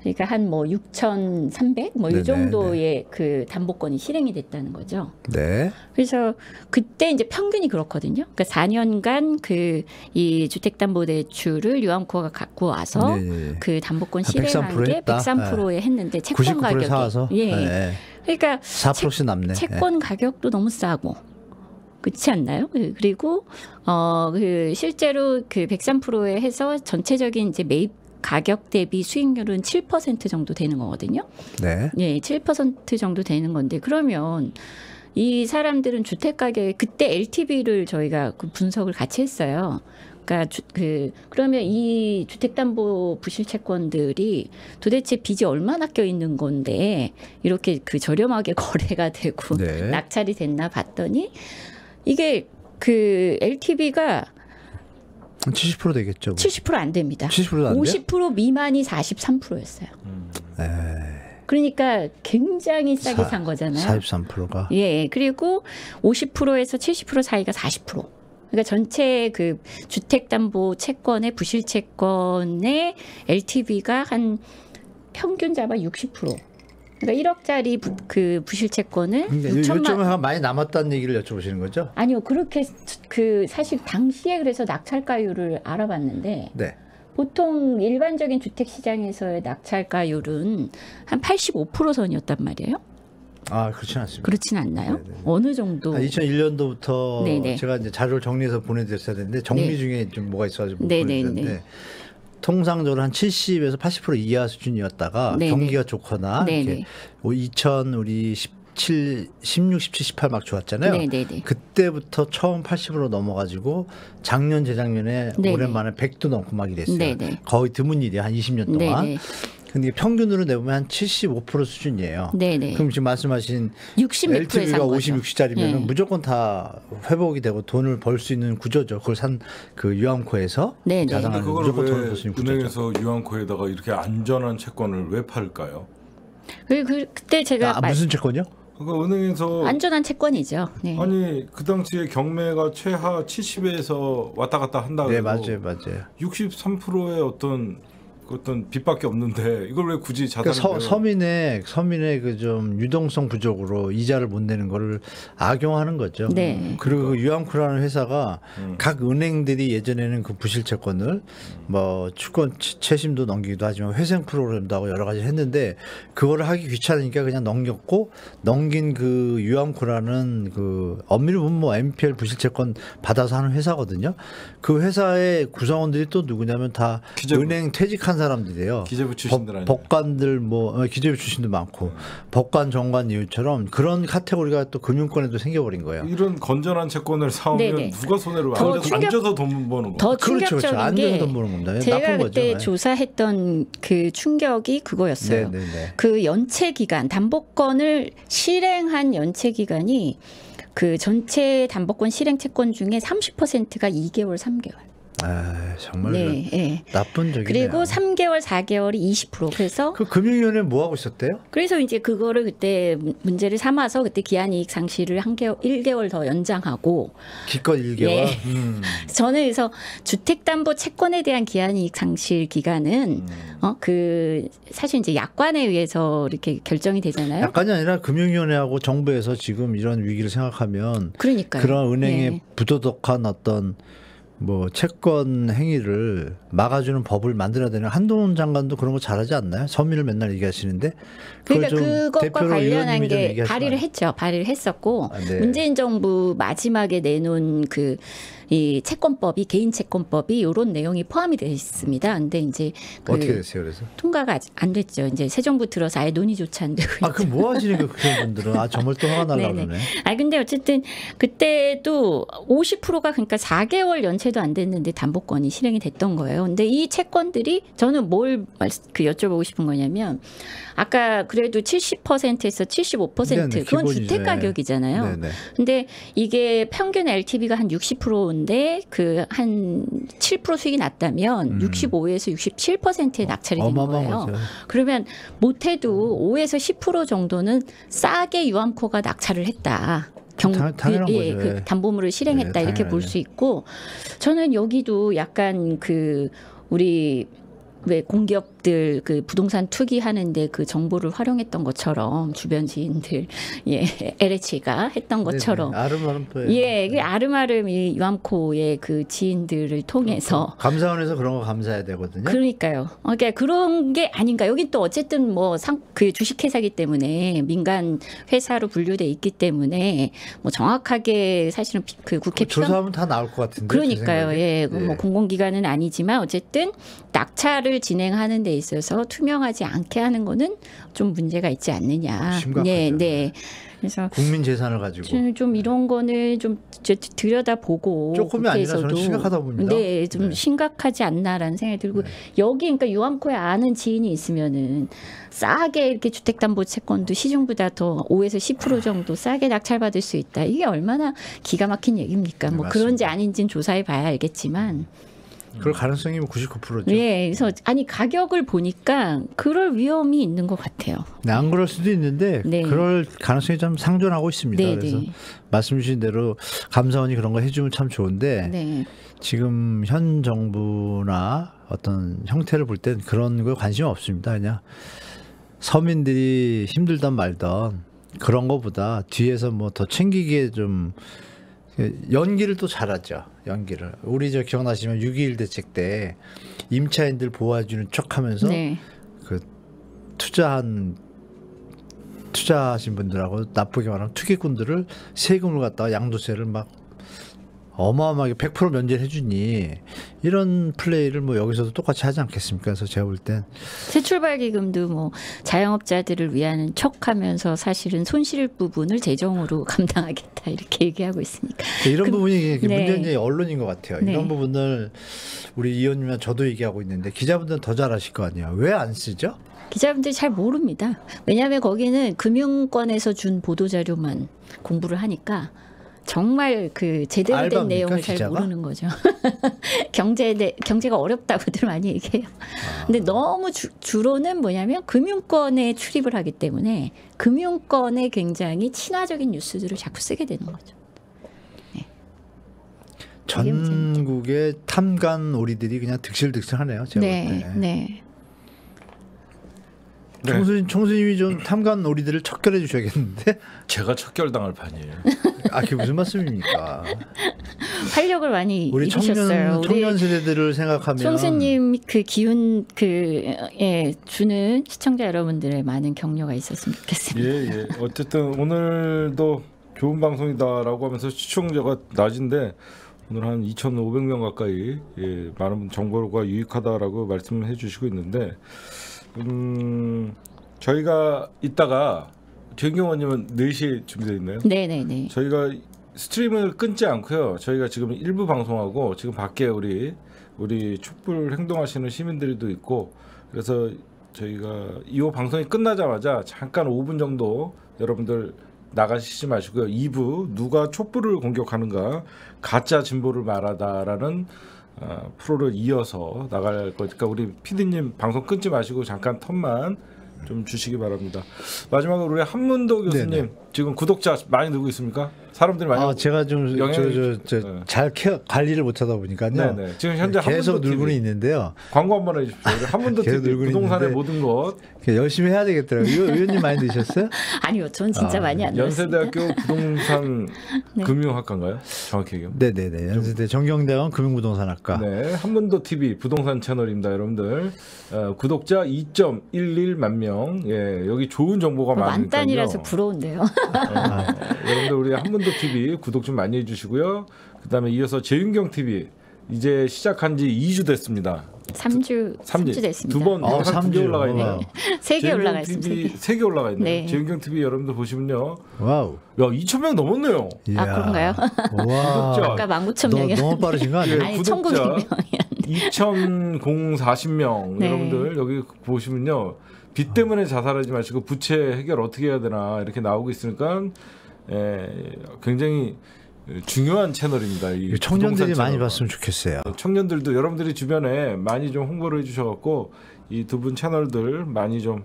그러니까 한 뭐 6,300? 뭐 이 정도의 그 담보권이 실행이 됐다는 거죠. 네. 그래서 그때 이제 평균이 그렇거든요. 그러니까 4년간 그 이 주택담보대출을 유암코가 갖고 와서 네. 그 담보권 실행한 게 103%에 네. 했는데 채권 가격이 사와서? 예. 네. 그러니까 4%씩 남네. 채권 가격도 너무 싸고 그렇지 않나요? 그, 그리고 어 그 실제로 그 103%에 해서 전체적인 이제 매입 가격 대비 수익률은 7% 정도 되는 거거든요. 네. 예, 7% 정도 되는 건데 그러면 이 사람들은 주택 가격에 그때 LTV를 저희가 그 분석을 같이 했어요. 그러니까 주, 그 그러면 이 주택담보 부실 채권들이 도대체 빚이 얼마나 껴 있는 건데 이렇게 그 저렴하게 거래가 되고 네. 낙찰이 됐나 봤더니 이게 그 LTV가 70% 되겠죠. 70%안 됩니다. 70%안 50% 미만이 43%였어요. 음. 그러니까 굉장히 싸게 사, 산 거잖아요. 43%가. 예. 그리고 50%에서 70% 사이가 40%. 그러니까 전체 그 주택담보 채권의 부실 채권의 LTV가 한 평균 잡아 60%. 그러니까 1억짜리 부, 그 부실 채권을 6천만 많이 남았다는 얘기를 여쭤보시는 거죠? 아니요 그렇게 그 사실 당시에 그래서 낙찰가율을 알아봤는데 네. 보통 일반적인 주택 시장에서의 낙찰가율은 한 85% 선이었단 말이에요. 아 그렇진 않습니다. 그렇진 않나요? 네네. 어느 정도? 아, 2001년도부터 네네. 제가 이제 자료를 정리해서 보내드렸어야 되는데 정리 네. 중에 좀 뭐가 있어가지고 보내드렸는데 통상적으로 한 70에서 80% 이하 수준이었다가 네네. 경기가 좋거나 이렇게 2000 우리 17, 16, 17, 18 막 좋았잖아요. 네네네. 그때부터 처음 80으로 넘어가지고 작년 재작년에 네네. 오랜만에 100도 넘고 막 이랬어요. 네네. 거의 드문 일이야 한 20년 동안. 네네. 근데 평균으로 내보면 한 75% 수준이에요. 네네. 그럼 지금 말씀하신 60 LTV가 50, 60짜리면 네. 무조건 다 회복이 되고 돈을 벌 수 있는 구조죠. 그걸 산 그 유암코에서 자산을 무조건 돈을 벌 수 있는 구조죠. 은행에서 유암코에다가 이렇게 안전한 채권을 왜 팔까요? 그, 그 그때 제가 아, 무슨 채권이요? 그러니까 은행에서 안전한 채권이죠. 네. 아니 그 당시에 경매가 최하 70에서 왔다 갔다 한다. 네 맞아요, 맞아요. 63%의 어떤 어떤 빚밖에 없는데 이걸 왜 굳이 자산을 그러니까 서, 민의 서민의 그 좀 유동성 부족으로 이자를 못 내는 거를 악용하는 거죠. 네. 그리고 그 유암쿠라는 회사가 음. 각 은행들이 예전에는 그 부실 채권을 음. 뭐 주권 채심도 넘기기도 하지만 회생 프로그램도 하고 여러 가지 했는데 그거를 하기 귀찮으니까 그냥 넘겼고 넘긴 그 유암쿠라는 그 엄밀히 보면 뭐 MPL 부실 채권 받아서 하는 회사거든요. 그 회사의 구성원들이 또 누구냐면 다 기재부. 은행 퇴직한 사람들이에요. 기재부 출신들 아니에요? 법관들 뭐 어, 기재부 출신도 많고 네. 법관 정관 이유처럼 그런 카테고리가 또 금융권에도 생겨버린 거예요. 이런 건전한 채권을 사오면 네네. 누가 손해를 안 충격, 돈 버는 거. 더 충격적인 그렇죠, 그렇죠. 게돈 버는 겁니다. 제가 그때 거죠. 조사했던 그 충격이 그거였어요. 네네네. 그 연체 기간 담보권을 실행한 연체 기간이 그 전체 담보권 실행 채권 중에 30%가 2개월, 3개월. 아, 정말 네, 네. 나쁜 적이네요. 그리고 3개월, 4개월이 20%. 그래서 그 금융위원회 뭐 하고 있었대요? 그래서 이제 그거를 그때 문제를 삼아서 그때 기한이익 상실을 한 개월, 1개월 더 연장하고 기껏 1개월. 네. 음. 저는 그래서 주택담보 채권에 대한 기한이익 상실 기간은 음. 어그 사실 이제 약관에 의해서 이렇게 결정이 되잖아요. 약관이 아니라 금융위원회하고 정부에서 지금 이런 위기를 생각하면 그러니까 그런 은행의 네. 부도덕한 어떤 뭐 채권 행위를 막아주는 법을 만들어야 되는 한동훈 장관도 그런 거 잘하지 않나요? 서민을 맨날 얘기하시는데 그러니까 그것과 관련한 게 발의를 했죠. 발의를 했었고 아, 네. 문재인 정부 마지막에 내놓은 그 이 채권법이 개인 채권법이 이런 내용이 포함이 되어 있습니다. 근데 이제 그 어떻게 됐어요, 그래서 통과가 아직 안 됐죠. 이제 새 정부 들어서 아예 논의조차 안 되고. 아, 그럼 뭐 하시는 거 그런 분들은 아 정말 또 화가 날라 그러네. 아 근데 어쨌든 그때도 50%가 그러니까 4개월 연체도 안 됐는데 담보권이 실행이 됐던 거예요. 근데 이 채권들이 저는 뭘 그 여쭤보고 싶은 거냐면 아까 그래도 70%에서 75% 네네, 그건. 주택 가격이잖아요. 네네. 근데 이게 평균 LTV가 한 60% 인데 그 한 7% 수익이 났다면 음. 65에서 67%의 낙찰이 된 거예요. 그러면 못해도 5에서 10% 정도는 싸게 유암코가 낙찰을 했다. 경, 그, 예, 그 담보물을 실행했다 네, 이렇게 볼 수 있고 저는 여기도 약간 그 우리 왜 공기업 기업들 그 부동산 투기 하는데 그 정보를 활용했던 것처럼 주변 지인들 예 LH가 했던 것처럼 아름아름 예, 그 아름아름 이 유암코의 그 지인들을 통해서 감사원에서 그런 거 감사해야 되거든요. 그러니까요. 어, 그러니까 그런 게 아닌가. 여기 또 어쨌든 뭐 상 그 주식회사기 때문에 민간 회사로 분류돼 있기 때문에 뭐 정확하게 사실은 그 국회 그 조사하면 다 나올 것 같은데. 그러니까요. 예, 뭐 예. 뭐 공공기관은 아니지만 어쨌든 낙찰을 진행하는 데 있어서 투명하지 않게 하는 거는 좀 문제가 있지 않느냐. 심각하죠. 네, 네. 그래서 국민 재산을 가지고 좀, 좀 이런 거는 좀 들여다 보고 조금이 아니라 저는 심각하다 봅니다. 네, 좀 네. 심각하지 않나라는 생각이 들고 네. 여기 그러니까 유암코에 아는 지인이 있으면은 싸게 이렇게 주택담보채권도 시중보다 더 5에서 10% 정도 싸게 낙찰받을 수 있다. 이게 얼마나 기가 막힌 얘기입니까? 네, 뭐 맞습니다. 그런지 아닌지는 조사해 봐야 알겠지만. 그럴 가능성이 99%죠. 예, 그래서 아니 가격을 보니까 그럴 위험이 있는 것 같아요. 네, 안 그럴 수도 있는데 네. 그럴 가능성이 좀 상존하고 있습니다. 네, 그래서 네. 말씀 주신 대로 감사원이 그런 거 해주면 참 좋은데 네. 지금 현 정부나 어떤 형태를 볼 땐 그런 거 관심 없습니다. 그냥 서민들이 힘들던 말던 그런 거보다 뒤에서 뭐 더 챙기기에 좀 연기를 또 잘하죠. 연기를. 우리 저 기억나시면 6.21 대책 때 임차인들 보호해주는 척 하면서 네. 그 투자한 투자하신 분들하고 나쁘게 말하면 투기꾼들을 세금을 갖다가 양도세를 막 어마어마하게 100% 면제를 해주니 이런 플레이를 뭐 여기서도 똑같이 하지 않겠습니까? 그래서 제가 볼 땐 새 출발 기금도 뭐 자영업자들을 위한 척하면서 사실은 손실 부분을 재정으로 감당하겠다 이렇게 얘기하고 있으니까 이런 그, 부분이 네. 문제는 언론인 것 같아요. 네. 이런 부분을 우리 의원님과 저도 얘기하고 있는데 기자분들은 더 잘하실 거 아니에요. 왜 안 쓰죠? 기자분들이 잘 모릅니다. 왜냐하면 거기는 금융권에서 준 보도 자료만 공부를 하니까 정말 그 제대로 된 내용을 잘 기자가? 모르는 거죠. 경제 경제가 어렵다고들 많이 얘기해요. 아. 근데 너무 주, 주로는 뭐냐면 금융권에 출입을 하기 때문에 금융권에 굉장히 친화적인 뉴스들을 자꾸 쓰게 되는 거죠. 네. 전국의 탐관 오리들이 그냥 득실득실하네요. 제가 네, 볼 때. 네. 네. 총수님, 총수님이 좀 탐관 놀이들을 척결해 주셔야겠는데? 제가 척결당할 판이에요. 아, 그게 무슨 말씀입니까? 활력을 많이 우리 청년, 청년 세대들을 생각하면 총수님 그 기운 그 예, 주는 시청자 여러분들의 많은 격려가 있었으면 좋겠습니다. 예, 예. 어쨌든 오늘도 좋은 방송이다라고 하면서 시청자가 낮은데 오늘 한 2,500명 가까이 예, 많은 정보가 유익하다라고 말씀을 해주시고 있는데 음, 저희가 이따가 최 경원님은 4시에 준비되어 있나요? 네네네. 저희가 스트림을 끊지 않고요. 저희가 지금 일부 방송하고 지금 밖에 우리 우리 촛불 행동하시는 시민들도 있고 그래서 저희가 이 방송이 끝나자마자 잠깐 5분 정도 여러분들 나가시지 마시고요. 2부 누가 촛불을 공격하는가 가짜 진보를 말하다라는 어, 프로를 이어서 나갈 거니까 우리 피디님 방송 끊지 마시고 잠깐 턴만 좀 주시기 바랍니다. 마지막으로 우리 한문도 교수님 네네. 지금 구독자 많이 늘고 있습니까? 사람들이 많이 아, 제가 좀잘 네. 관리를 못하다 보니까요. 네네. 지금 현재 계속 늘고는 있는데요. 광고 한 번 해주십시오. 한문도 TV 부동산의 모든 것 열심히 해야 되겠더라고요. 의원님 많이 드셨어요? 아니요, 전 진짜 아, 많이 안 들었습니다. 연세대학교 부동산 네. 금융학과인가요? 정확히 얘기하면? 네네네. 연세대 정경대원 금융부동산학과. 네, 한문도 TV 부동산 채널입니다, 여러분들. 어, 구독자 2.11만 명. 예, 여기 좋은 정보가 뭐 많으니까요. 만단이라서 부러운데요. 아, 여러분들 우리 한문도 TV 구독 좀 많이 해주시고요. 그다음에 이어서 제윤경 TV 이제 시작한 지 2주 됐습니다. 3주 3주, 3주 됐습니다. 두번 어, 3주 올라가 있네요. 세개 올라가 있습니다. 세개 올라가 있네요. 네. 제윤경 TV 여러분들 보시면요. wow. 야, 2,000명 넘었네요. 아, 그런가요? 와. 아까 19,000명이 너무 빠르신 거 아니에요? 아니, 1,900명. 2,040명 네. 여러분들 여기 보시면요. 빚 때문에 자살하지 마시고 부채 해결 어떻게 해야 되나 이렇게 나오고 있으니까 예, 굉장히 중요한 채널입니다. 이 청년들이 많이 봤으면 좋겠어요. 청년들도 여러분들이 주변에 많이 좀 홍보를 해주셔갖고 이 두 분 채널들 많이 좀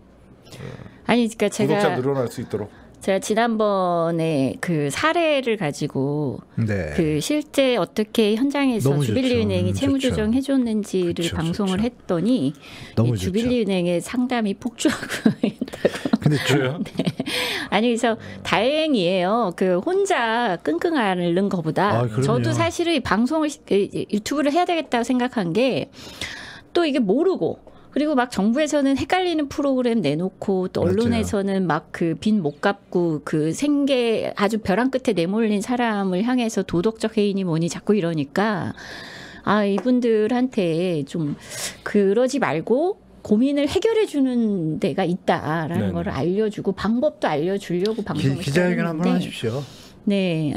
아니 그러니까 제가 구독자 늘어날 수 있도록 제가 지난번에 그 사례를 가지고 네. 그 실제 어떻게 현장에서 주빌리은행이 음, 채무조정 해줬는지를 그쵸, 방송을 좋죠. 했더니 이 주빌리은행의 상담이 폭주하고 있다고. 근데 줘요? 네. 아니 그래서 다행이에요. 그 혼자 끙끙 앓는 것보다 아, 저도 사실은 방송을 그 유튜브를 해야 되겠다고 생각한 게 또 이게 모르고 그리고 막 정부에서는 헷갈리는 프로그램 내놓고 또 언론에서는 막그빈못 갚고 그 생계 아주 벼랑 끝에 내몰린 사람을 향해서 도덕적 해인이 뭐니 자꾸 이러니까 아 이분들한테 좀 그러지 말고 고민을 해결해 주는 데가 있다라는 네네. 걸 알려주고 방법도 알려주려고 방송을 기자회견 한번 하십시오. 네.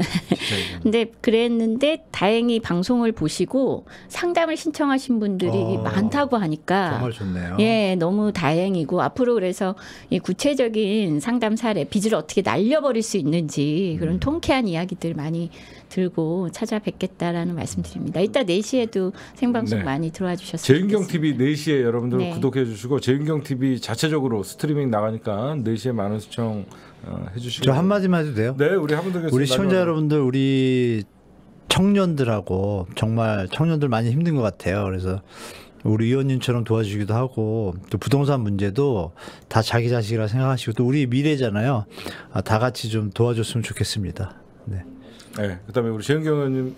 근데 그랬는데 다행히 방송을 보시고 상담을 신청하신 분들이 어, 많다고 하니까 정말 좋네요. 예, 너무 다행이고 앞으로 그래서 이 구체적인 상담 사례 빚을 어떻게 날려버릴 수 있는지 그런 음. 통쾌한 이야기들 많이 들고 찾아뵙겠다라는 말씀드립니다. 이따 4시에도 생방송 네. 많이 들어와 주셨으면 재윤경 TV 4시에 여러분들 네. 구독해 주시고 재윤경 TV 자체적으로 스트리밍 나가니까 4시에 많은 시청 어, 해주시고 저 한마디만 해도 돼요? 네, 우리 한분들 우리 시청자 여러분들 우리 청년들하고 정말 청년들 많이 힘든 것 같아요. 그래서 우리 의원님처럼 도와주기도 하고 또 부동산 문제도 다 자기 자식이라 생각하시고 또 우리 미래잖아요. 아, 다 같이 좀 도와줬으면 좋겠습니다. 네. 네. 그다음에 우리 재영경 의원님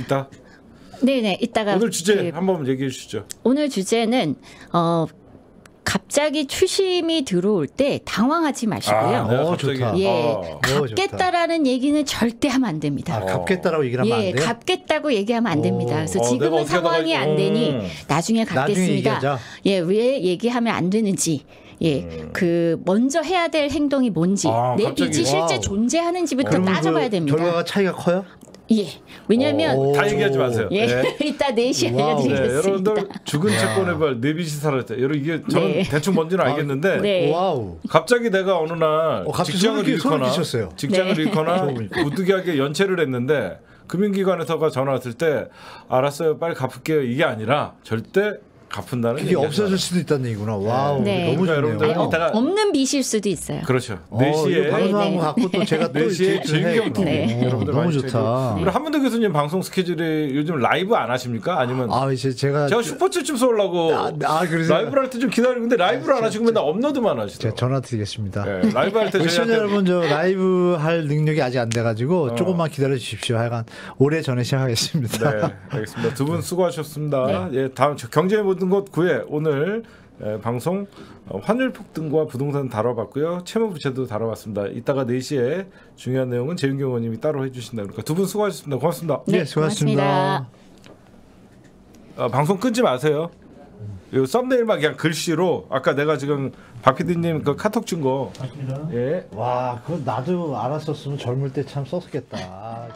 이따. 네네 이따가 오늘 주제 그, 한번 얘기해 주시죠. 오늘 주제는 어 갑자기 추심이 들어올 때 당황하지 마시고요. 아, 오, 좋다. 예, 어, 갚겠다라는 얘기는 절대 하면 안 됩니다. 아, 갚겠다라고 얘기를 하면 예, 안 돼요? 갚겠다고 얘기하면 안 됩니다. 그래서 어, 지금은 상황이 안 되니 음. 나중에 갚겠습니다. 나중에 예, 왜 얘기하면 안 되는지 예, 음. 그 먼저 해야 될 행동이 뭔지 아, 내 빚이 실제 존재하는지부터 따져봐야 됩니다. 결과가 차이가 커요? 예. 왜냐하면 다 얘기하지 마세요. 예. 네. 이따 4시에 알려드리겠습니다. 네, 여러분들 죽은 채권의 발 내 빚이 살았다. 여러분 이게 저는 네. 대충 뭔지는 아, 알겠는데 네. wow. 갑자기 내가 어느 날 어, 직장을 잃거나 직장을 네. 잃거나 부득이하게 연체를 했는데 금융기관에서가 전화 왔을 때 알았어요 빨리 갚을게요 이게 아니라 절대 갚은다는 그게 없어질 수도 있다는 얘기구나. wow. 네. 너무 좋네요. 여러분들 이따가 없는 빚일 수도 있어요. 그렇죠. 어, 4시에 방송한 거 갖고 또 제가 4시에 제윤경 TV 네. 여러분들 너무 좋다. 그리고 한문도 교수님 방송 스케줄이 요즘 라이브 안 하십니까? 아니면 아 이제 제가 제가 super chat 좀 쏘려고 아, 아 그래서 라이브를 할 때 좀 기다리는데 라이브를 안 하시고 맨날 업로드만 하시죠. 제가 전화 드리겠습니다. 네, 라이브 할때 시청자 여러분 저 라이브 할 능력이 아직 안 돼가지고 어. 조금만 기다려 주십시오. 하여간 오래 전에 시작하겠습니다. 네, 알겠습니다. 두 분 수고하셨습니다. 네. 예, 다음 경제의 모든 것 9회 오늘 방송 어, 환율 폭 등과 부동산 다뤄봤고요. 채무부채도 다뤄봤습니다. 이따가 4시에 중요한 내용은 재윤경 의원님이 따로 해주신다. 그러니까 두 분 수고하셨습니다. 고맙습니다. 네, 수고하셨습니다. 어, 방송 끊지 마세요. 이 썸네일만 그냥 글씨로 아까 내가 지금 박 PD님 그 카톡 준 거. 맞습니다. 예. 와, 그거 나도 알았었으면 젊을 때 참 썼겠다.